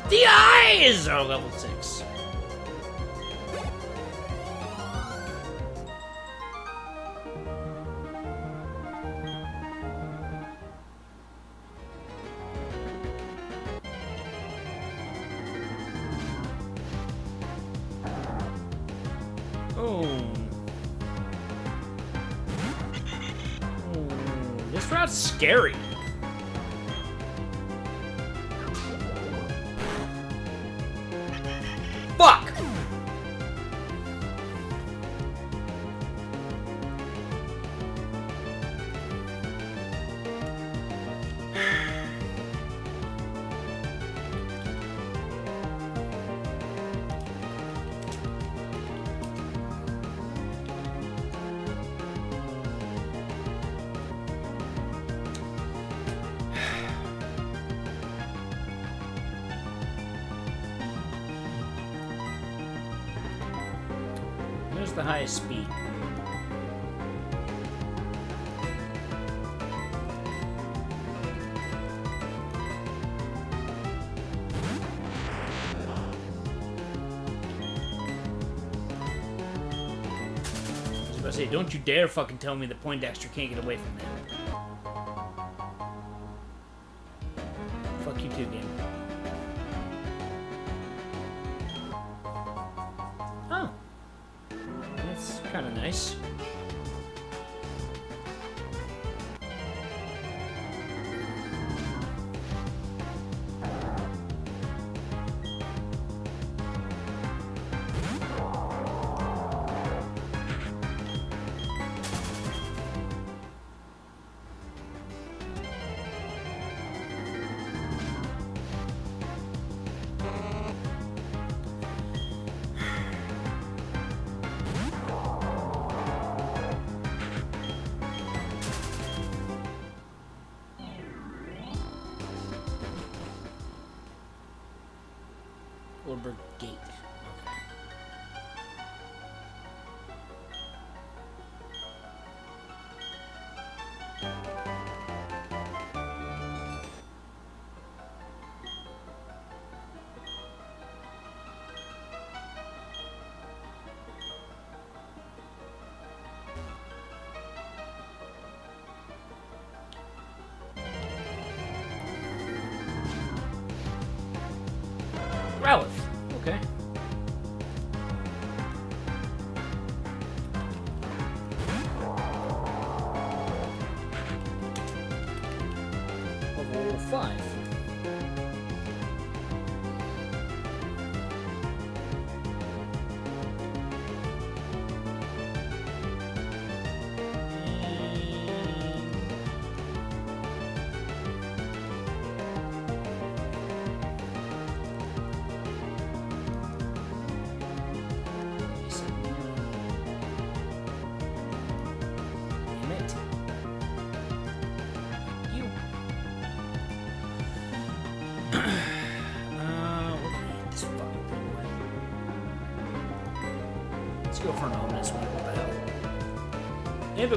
The eyes are level 6. The highest speed? I was about to say, don't you dare fucking tell me that Poindexter can't get away from that.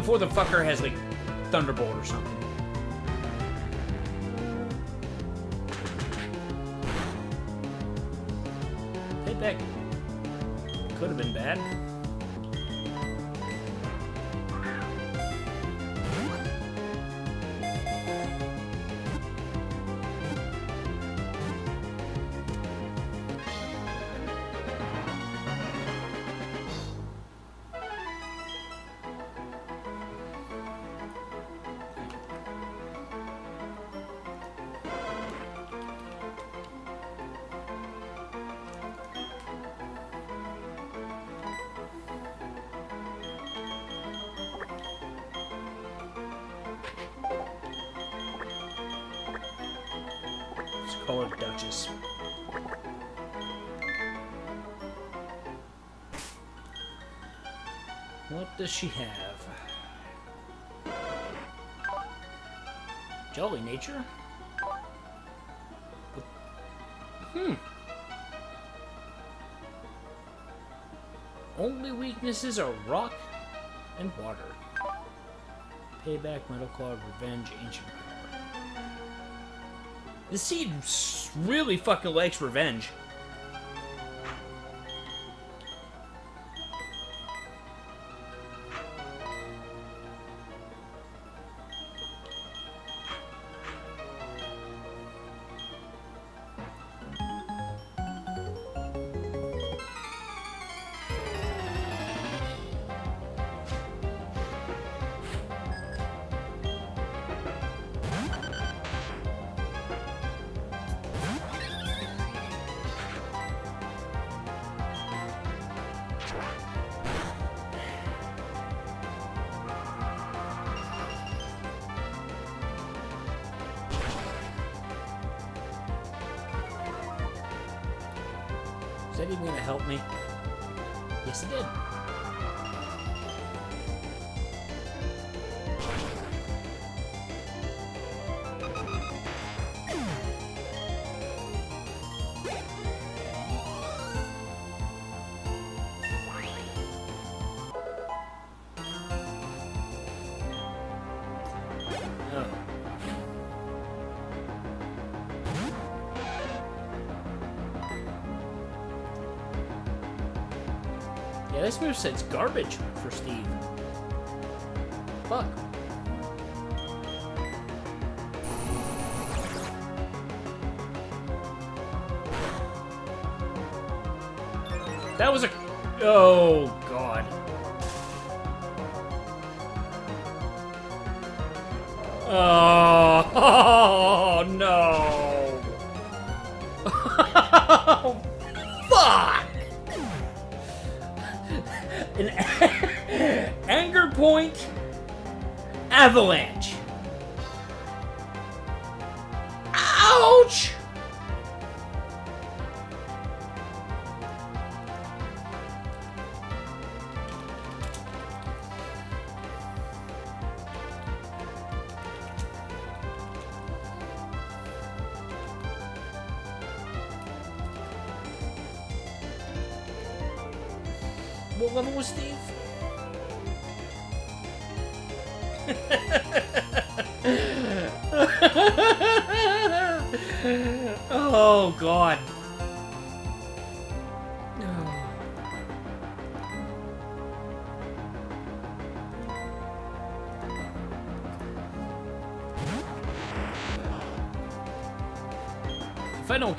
Before the fucker has like Thunderbolt or something. What does she have? Jolly nature? Hmm. Only weaknesses are rock and water. Payback, Metal Claw, Revenge, Ancient Power. This seed really fucking likes revenge. Yeah, garbage for Steve.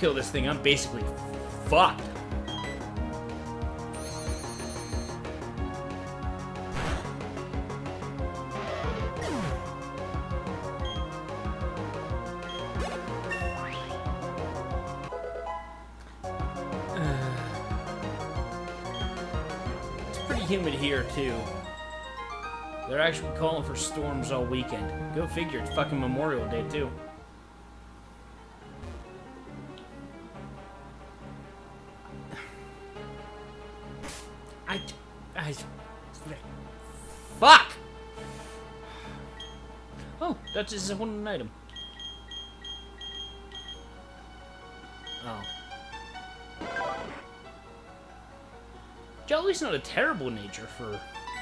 Kill this thing, I'm basically fucked. It's pretty humid here, too. They're actually calling for storms all weekend. Go figure, it's fucking Memorial Day, too. That is a one item. Oh. Jolly's not a terrible nature for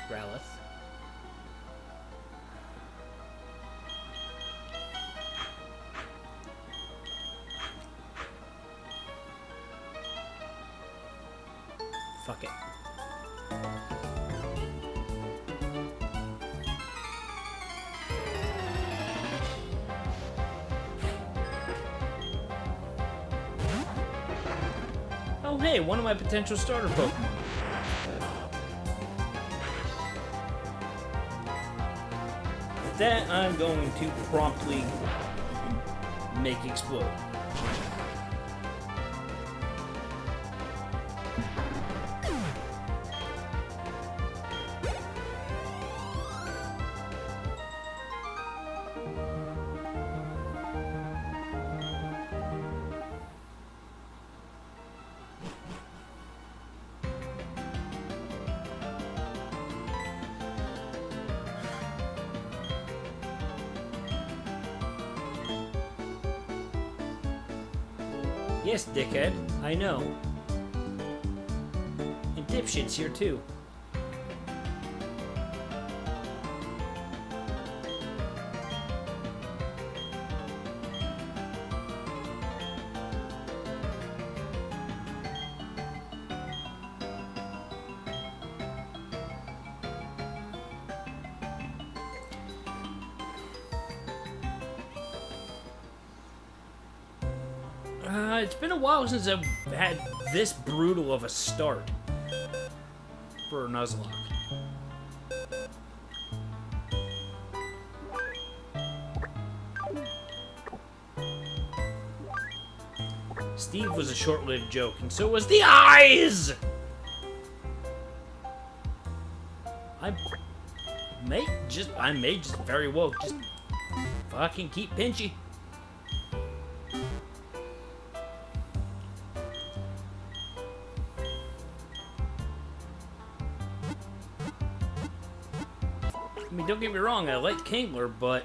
Ralith. Potential starter Pokemon. That I'm going to promptly make explode. I know. And dipshit's here too. Uh, it's been a while since I've had this brutal of a start for Nuzlocke. Steve was a short-lived joke, and so was the eyes! I may just, I may just very well just fucking keep Pinchy. Get me wrong, I like Kingler, but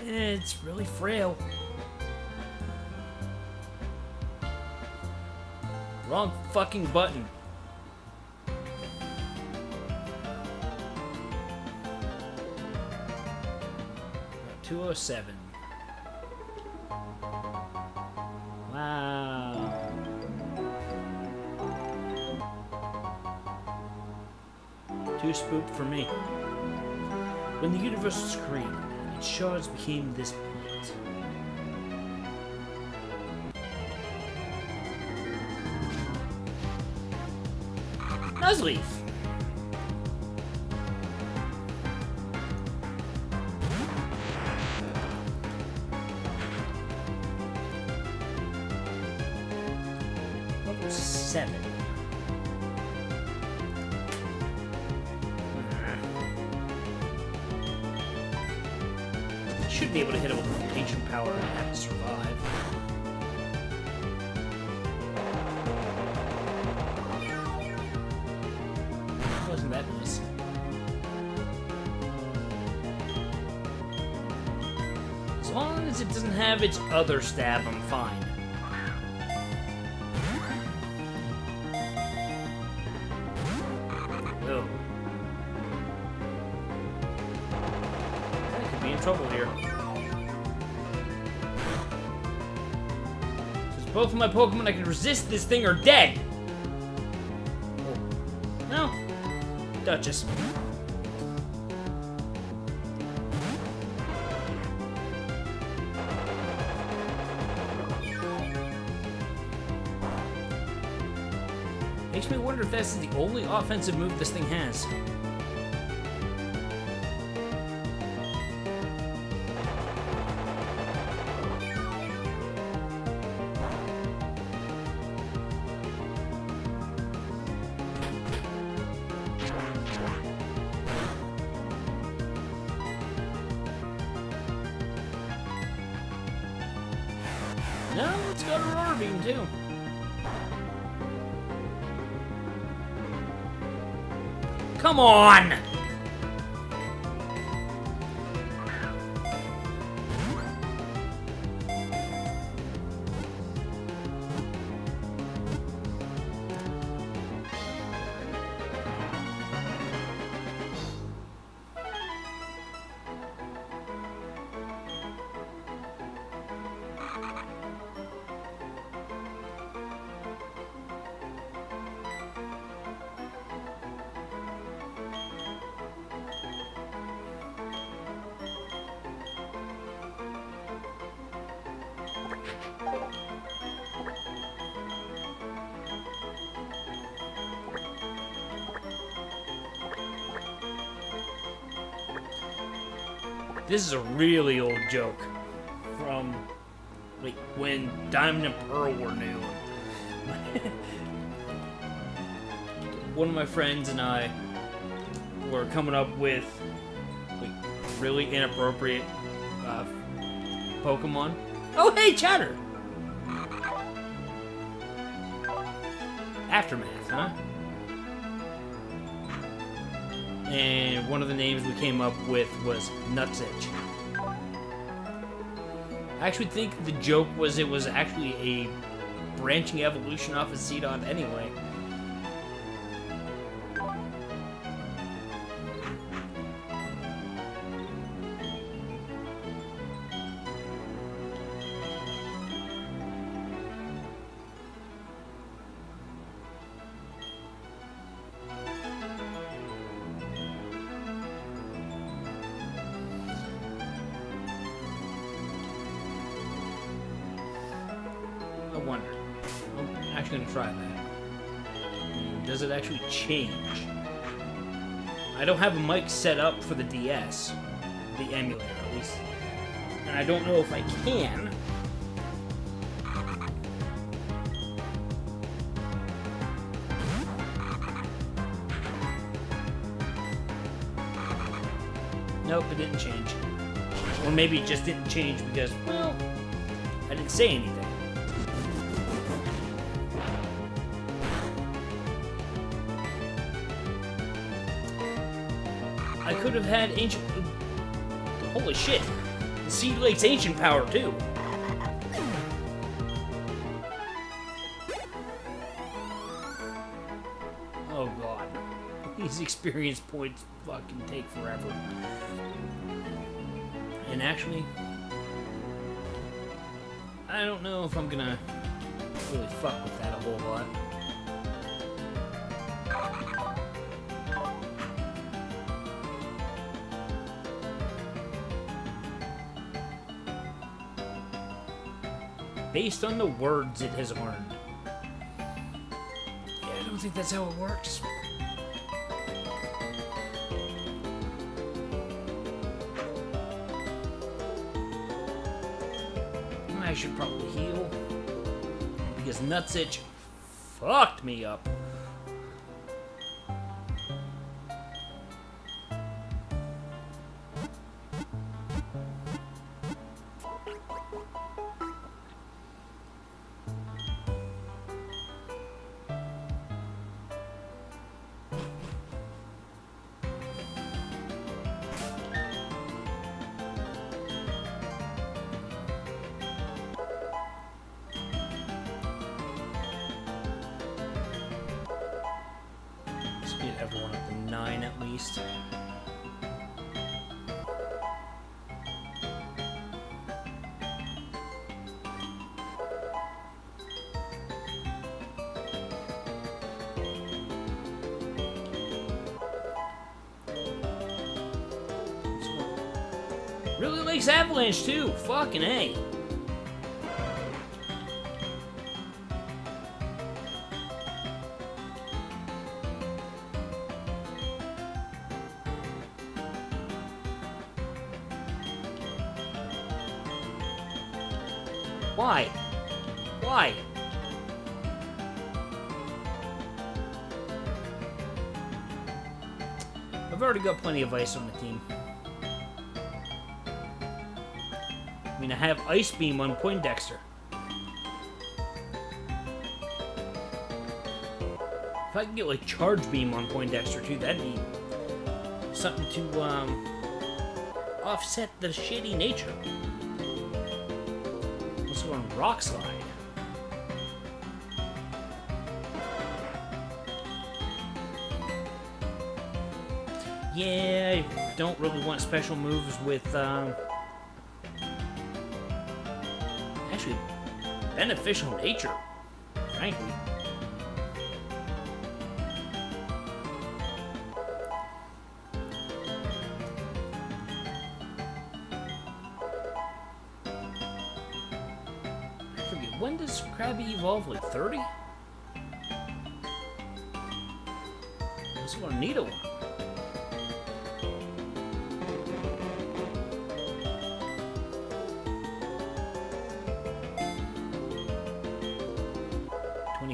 eh, it's really frail. Wrong fucking button. Two oh seven. Wow. Too spooked for me. When the universe screamed, its shards became this planet. Nuzleaf! Should be able to hit it with ancient power and have it survive. Wasn't that nice? As long as it doesn't have its other stab, I'm fine. Of my Pokemon I can resist this thing are dead! No. Duchess. Makes me wonder if that's the only offensive move this thing has. This is a really old joke from like when Diamond and Pearl were new. *laughs* One of my friends and I were coming up with like really inappropriate uh, Pokemon. Oh, hey, Chatter! Aftermath, huh? And one of the names we came up with was Nutsedge. I actually think the joke was it was actually a branching evolution off of Ceudon anyway. Set up for the DS, the emulator at least, and I don't know if I can. Nope, it didn't change. Or maybe it just didn't change because, well, I didn't say anything. Could have had ancient. Holy shit! The Seed Lake's ancient power too. Oh god. *laughs* These experience points fucking take forever. And actually, I don't know if I'm gonna really fuck with that a whole lot. Based on the words it has learned. Yeah, I don't think that's how it works. I should probably heal. Because Nutsitch fucked me up. Fucking A. Why? Why? I've already got plenty of ice Ice Beam on Poindexter. If I can get, like, Charge Beam on Poindexter, too, that'd be something to, um, offset the shitty nature. Also on Rock Slide. Yeah, I don't really want special moves with, um... beneficial nature, frankly. I forget, when does Krabby evolve? Like 30?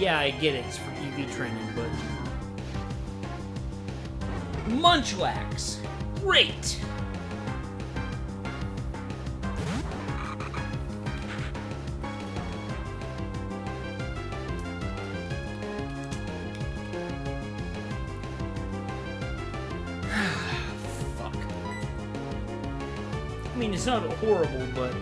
yeah, I get it. It's for EV training, but... Munchlax! Great! *sighs* Fuck. I mean, it's not horrible, but...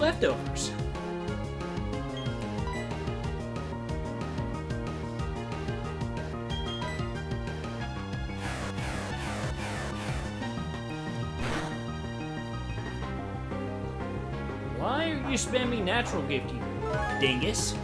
leftovers. Why are you spamming natural gift, you dingus?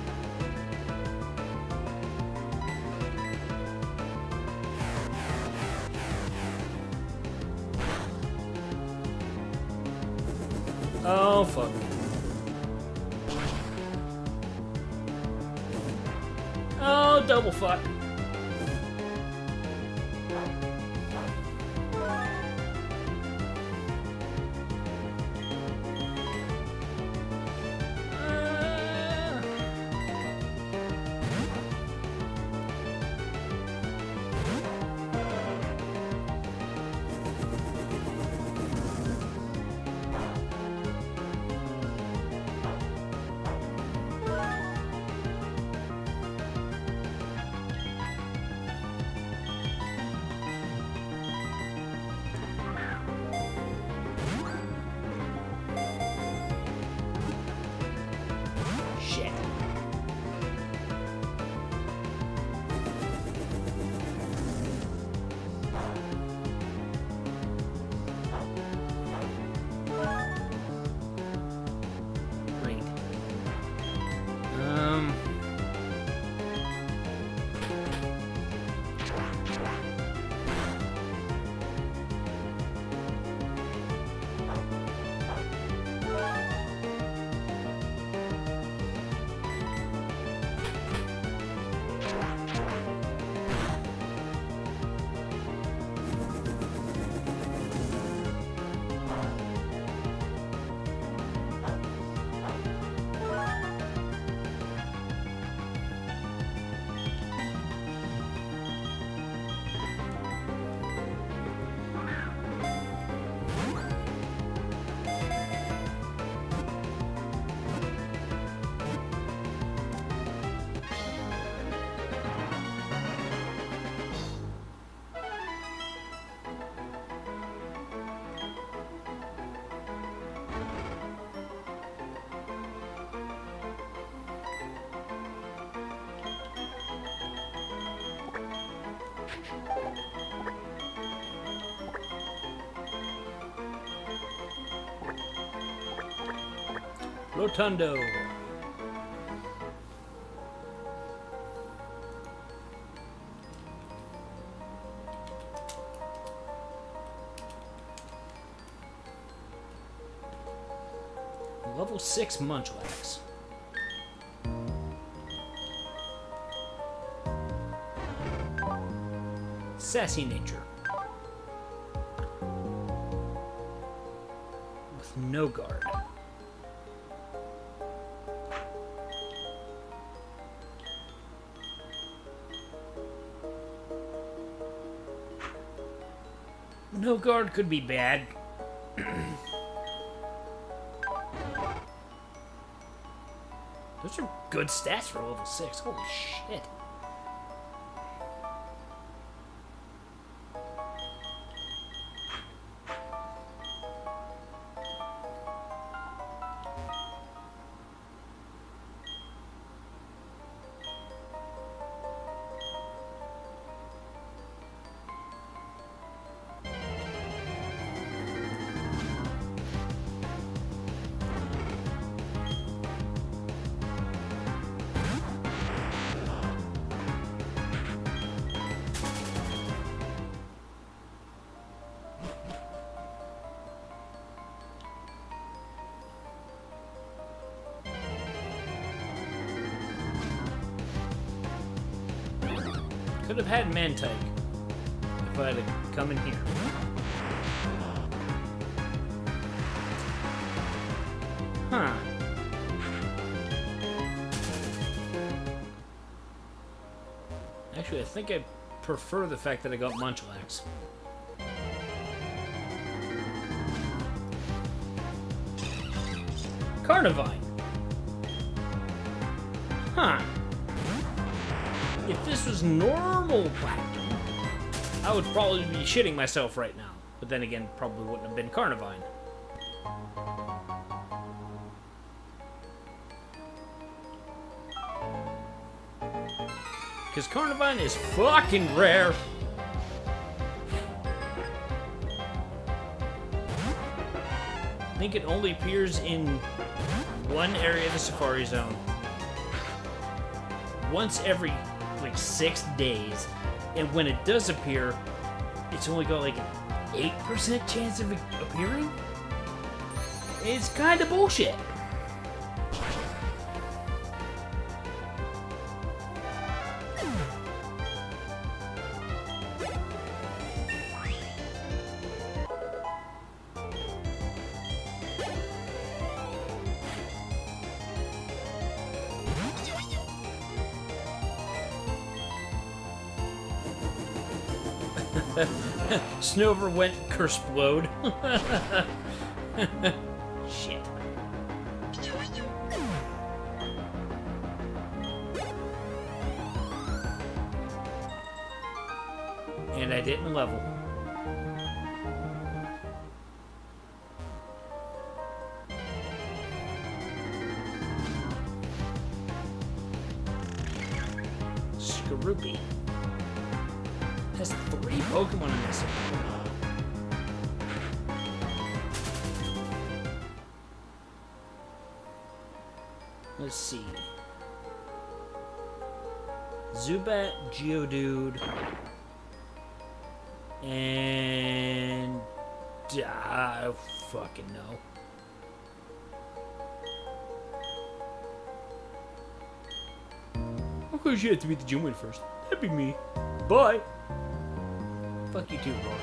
Rotundo. Level 6 Munchlax. Sassy nature. With no guard. No guard could be bad. *clears throat* Those are good stats for level 6. Holy shit. Had Mantyke if I had to come in here. Huh. Actually, I think I prefer the fact that I got Munchlax. Carnivine. Normal platinum, I would probably be shitting myself right now. But then again, probably wouldn't have been Carnivine. Because Carnivine is fucking rare. I think it only appears in one area of the Safari Zone. Once every like six days, and when it does appear, it's only got like an eight percent chance of appearing. It's kind of bullshit. Snover went curseblode. *laughs* Shit. And I didn't level. Of you to beat the gym win first. That'd be me. Bye. Fuck you too, Roar.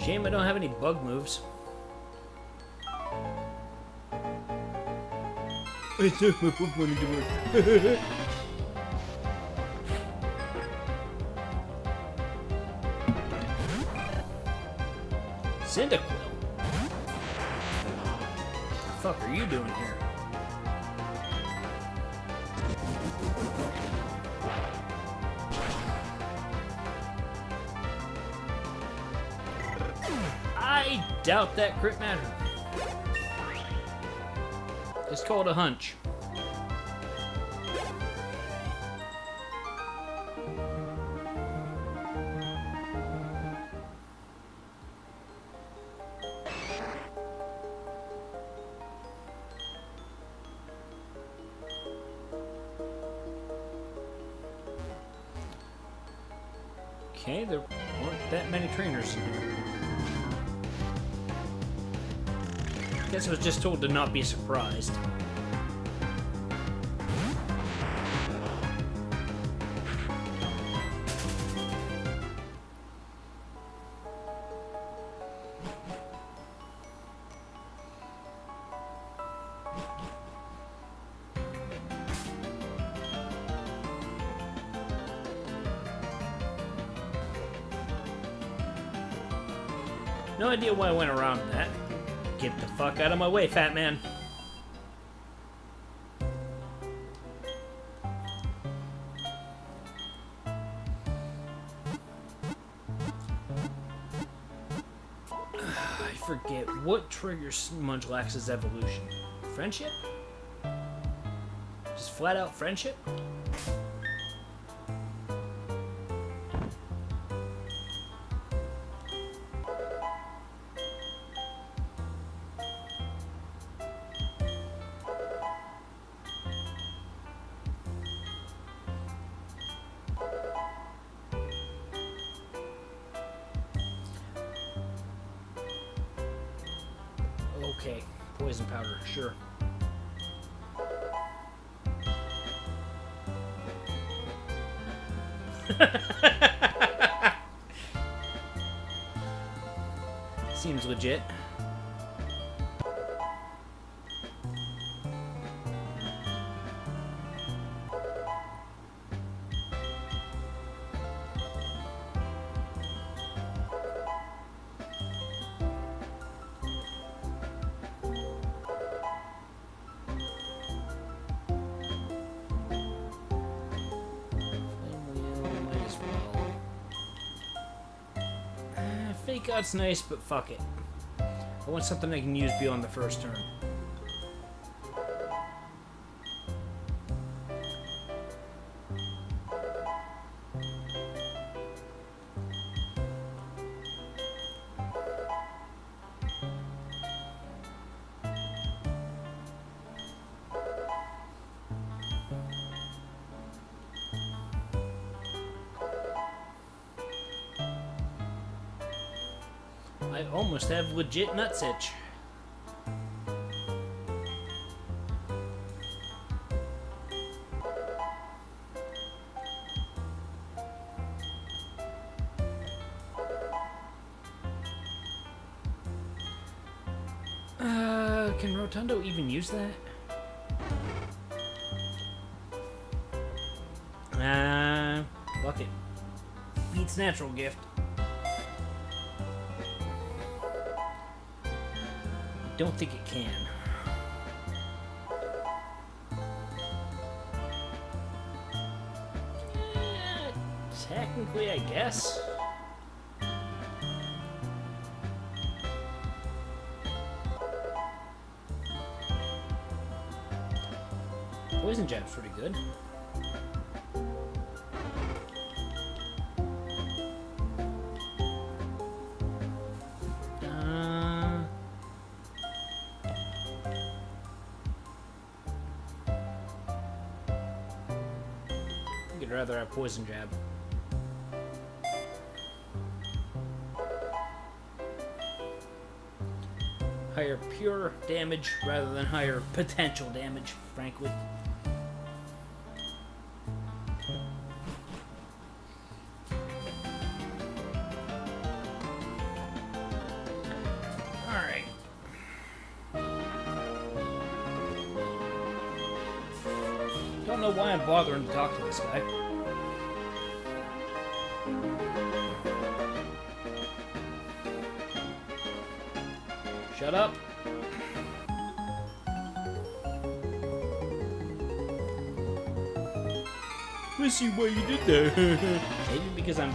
Shame I don't have any bug moves. I work. Cyndaquil? The fuck are you doing here? I doubt that crit matter. Just call it a hunch. Told to not be surprised. No idea why I went around fuck out of my way, fat man. I forget what triggers Munchlax's evolution. Friendship? Just flat out friendship? Out's nice, but fuck it. I want something I can use beyond the first turn. Almost have legit nutsitch. Uh, can Rotundo even use that? Uh, fuck it. Natural gift. Rather have poison jab. Higher pure damage rather than higher potential damage, frankly. Alright. Don't know why I'm bothering to talk to this guy. Let's see why you did that. *laughs* Maybe because I'm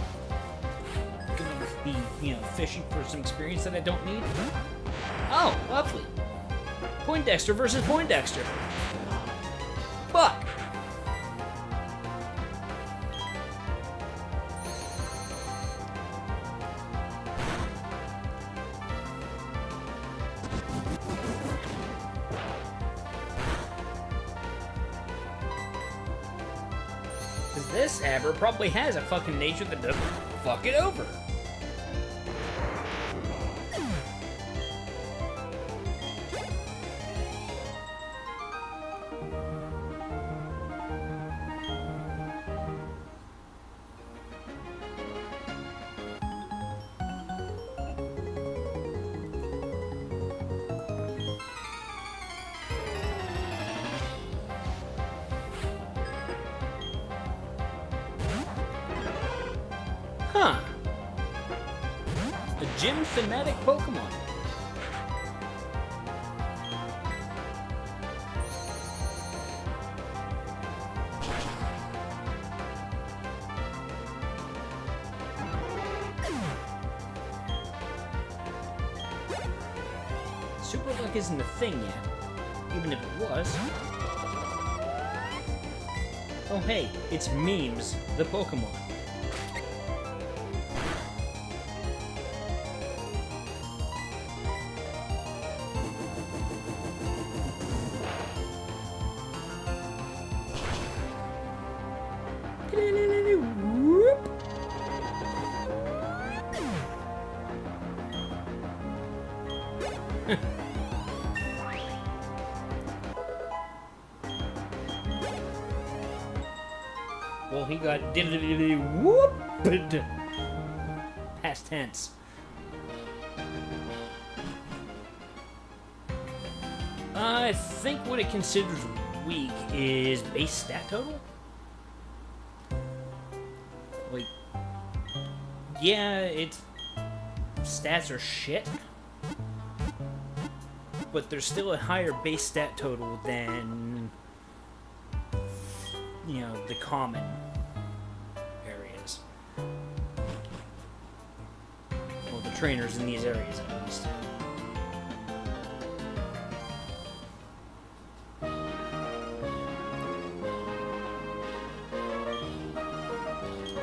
gonna be, you know, fishing for some experience that I don't need. Oh, lovely. Poindexter versus Poindexter. Probably has a fucking nature that doesn't fuck it over. Memes, the Pokemon. Whooped. Past tense. I think what it considers weak is base stat total. Like, yeah, its stats are shit, but there's still a higher base stat total than, you know, the common trainers in these areas, at least.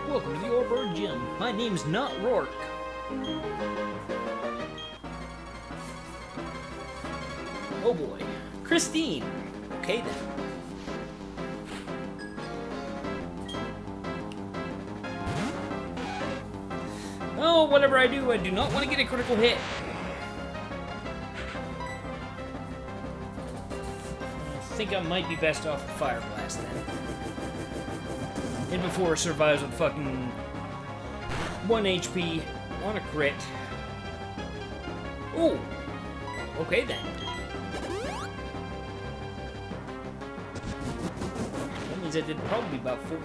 Welcome to the Oreburgh Gym. My name's not Roark. Whatever I do, I do not want to get a critical hit. I think I might be best off with Fire Blast then. And before it survives with fucking 1 HP on a crit. Ooh! Okay then. That means I did probably about 4...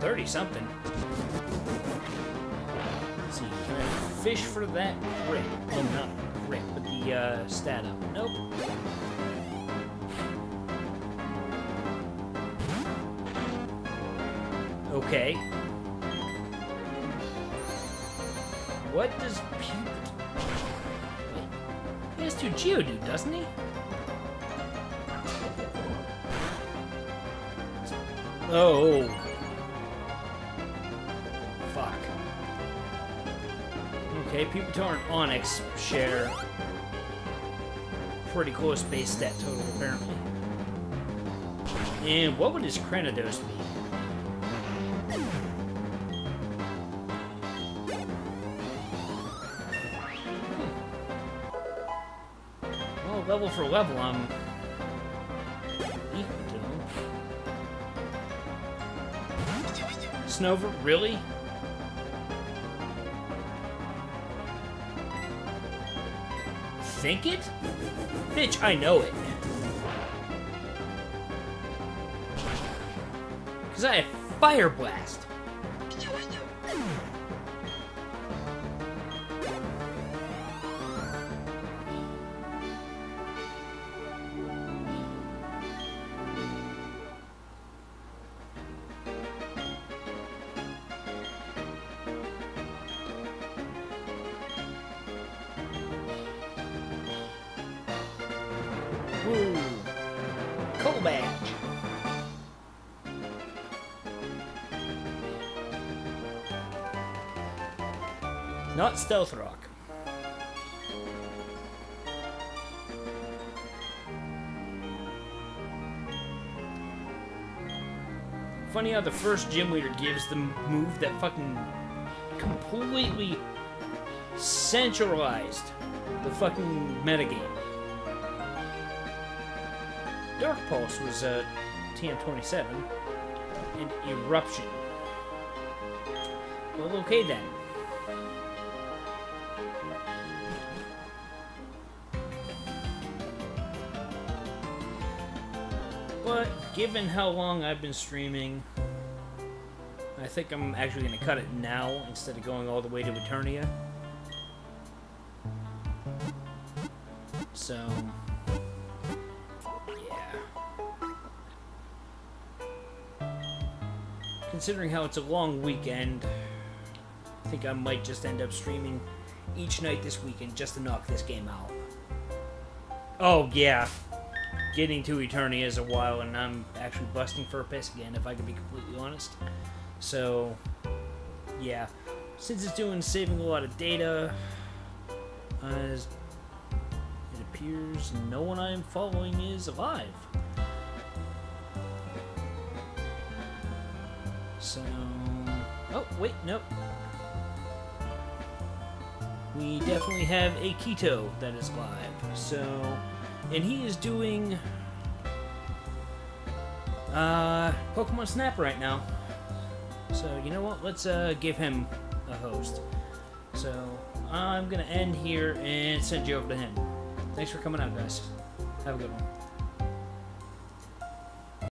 30 something. Fish for that crit? Oh, not crit, but the uh, stat up. Nope. Okay. What does. Wait. He has two Geodude, doesn't he? Oh. Okay, Pupitar and Onix share pretty close base stat total, apparently. And what would his Cranidos be? Hmm. Well, level for level, I'm equal to him. Snover, really? Think it? Bitch, I know it. Because I have Fire Blast. Stealth Rock. Funny how the first gym leader gives the move that fucking completely centralized the fucking metagame. Dark Pulse was uh, TM27 and Eruption. Well, okay then. Given how long I've been streaming, I think I'm actually going to cut it now instead of going all the way to Eterna. So, yeah. Considering how it's a long weekend, I think I might just end up streaming each night this weekend just to knock this game out. Oh, yeah. Getting to Eterna is a while, and I'm actually busting for a piss again, if I can be completely honest. So, yeah. Since it's doing saving a lot of data, as it appears no one I am following is alive. So, oh wait, nope. We definitely have a Keto that is live. So, and he is doing uh, Pokemon Snap right now. So, you know what? Let's uh, give him a host. So, I'm to end here and send you over to him. Thanks for coming out, guys. Have a good one.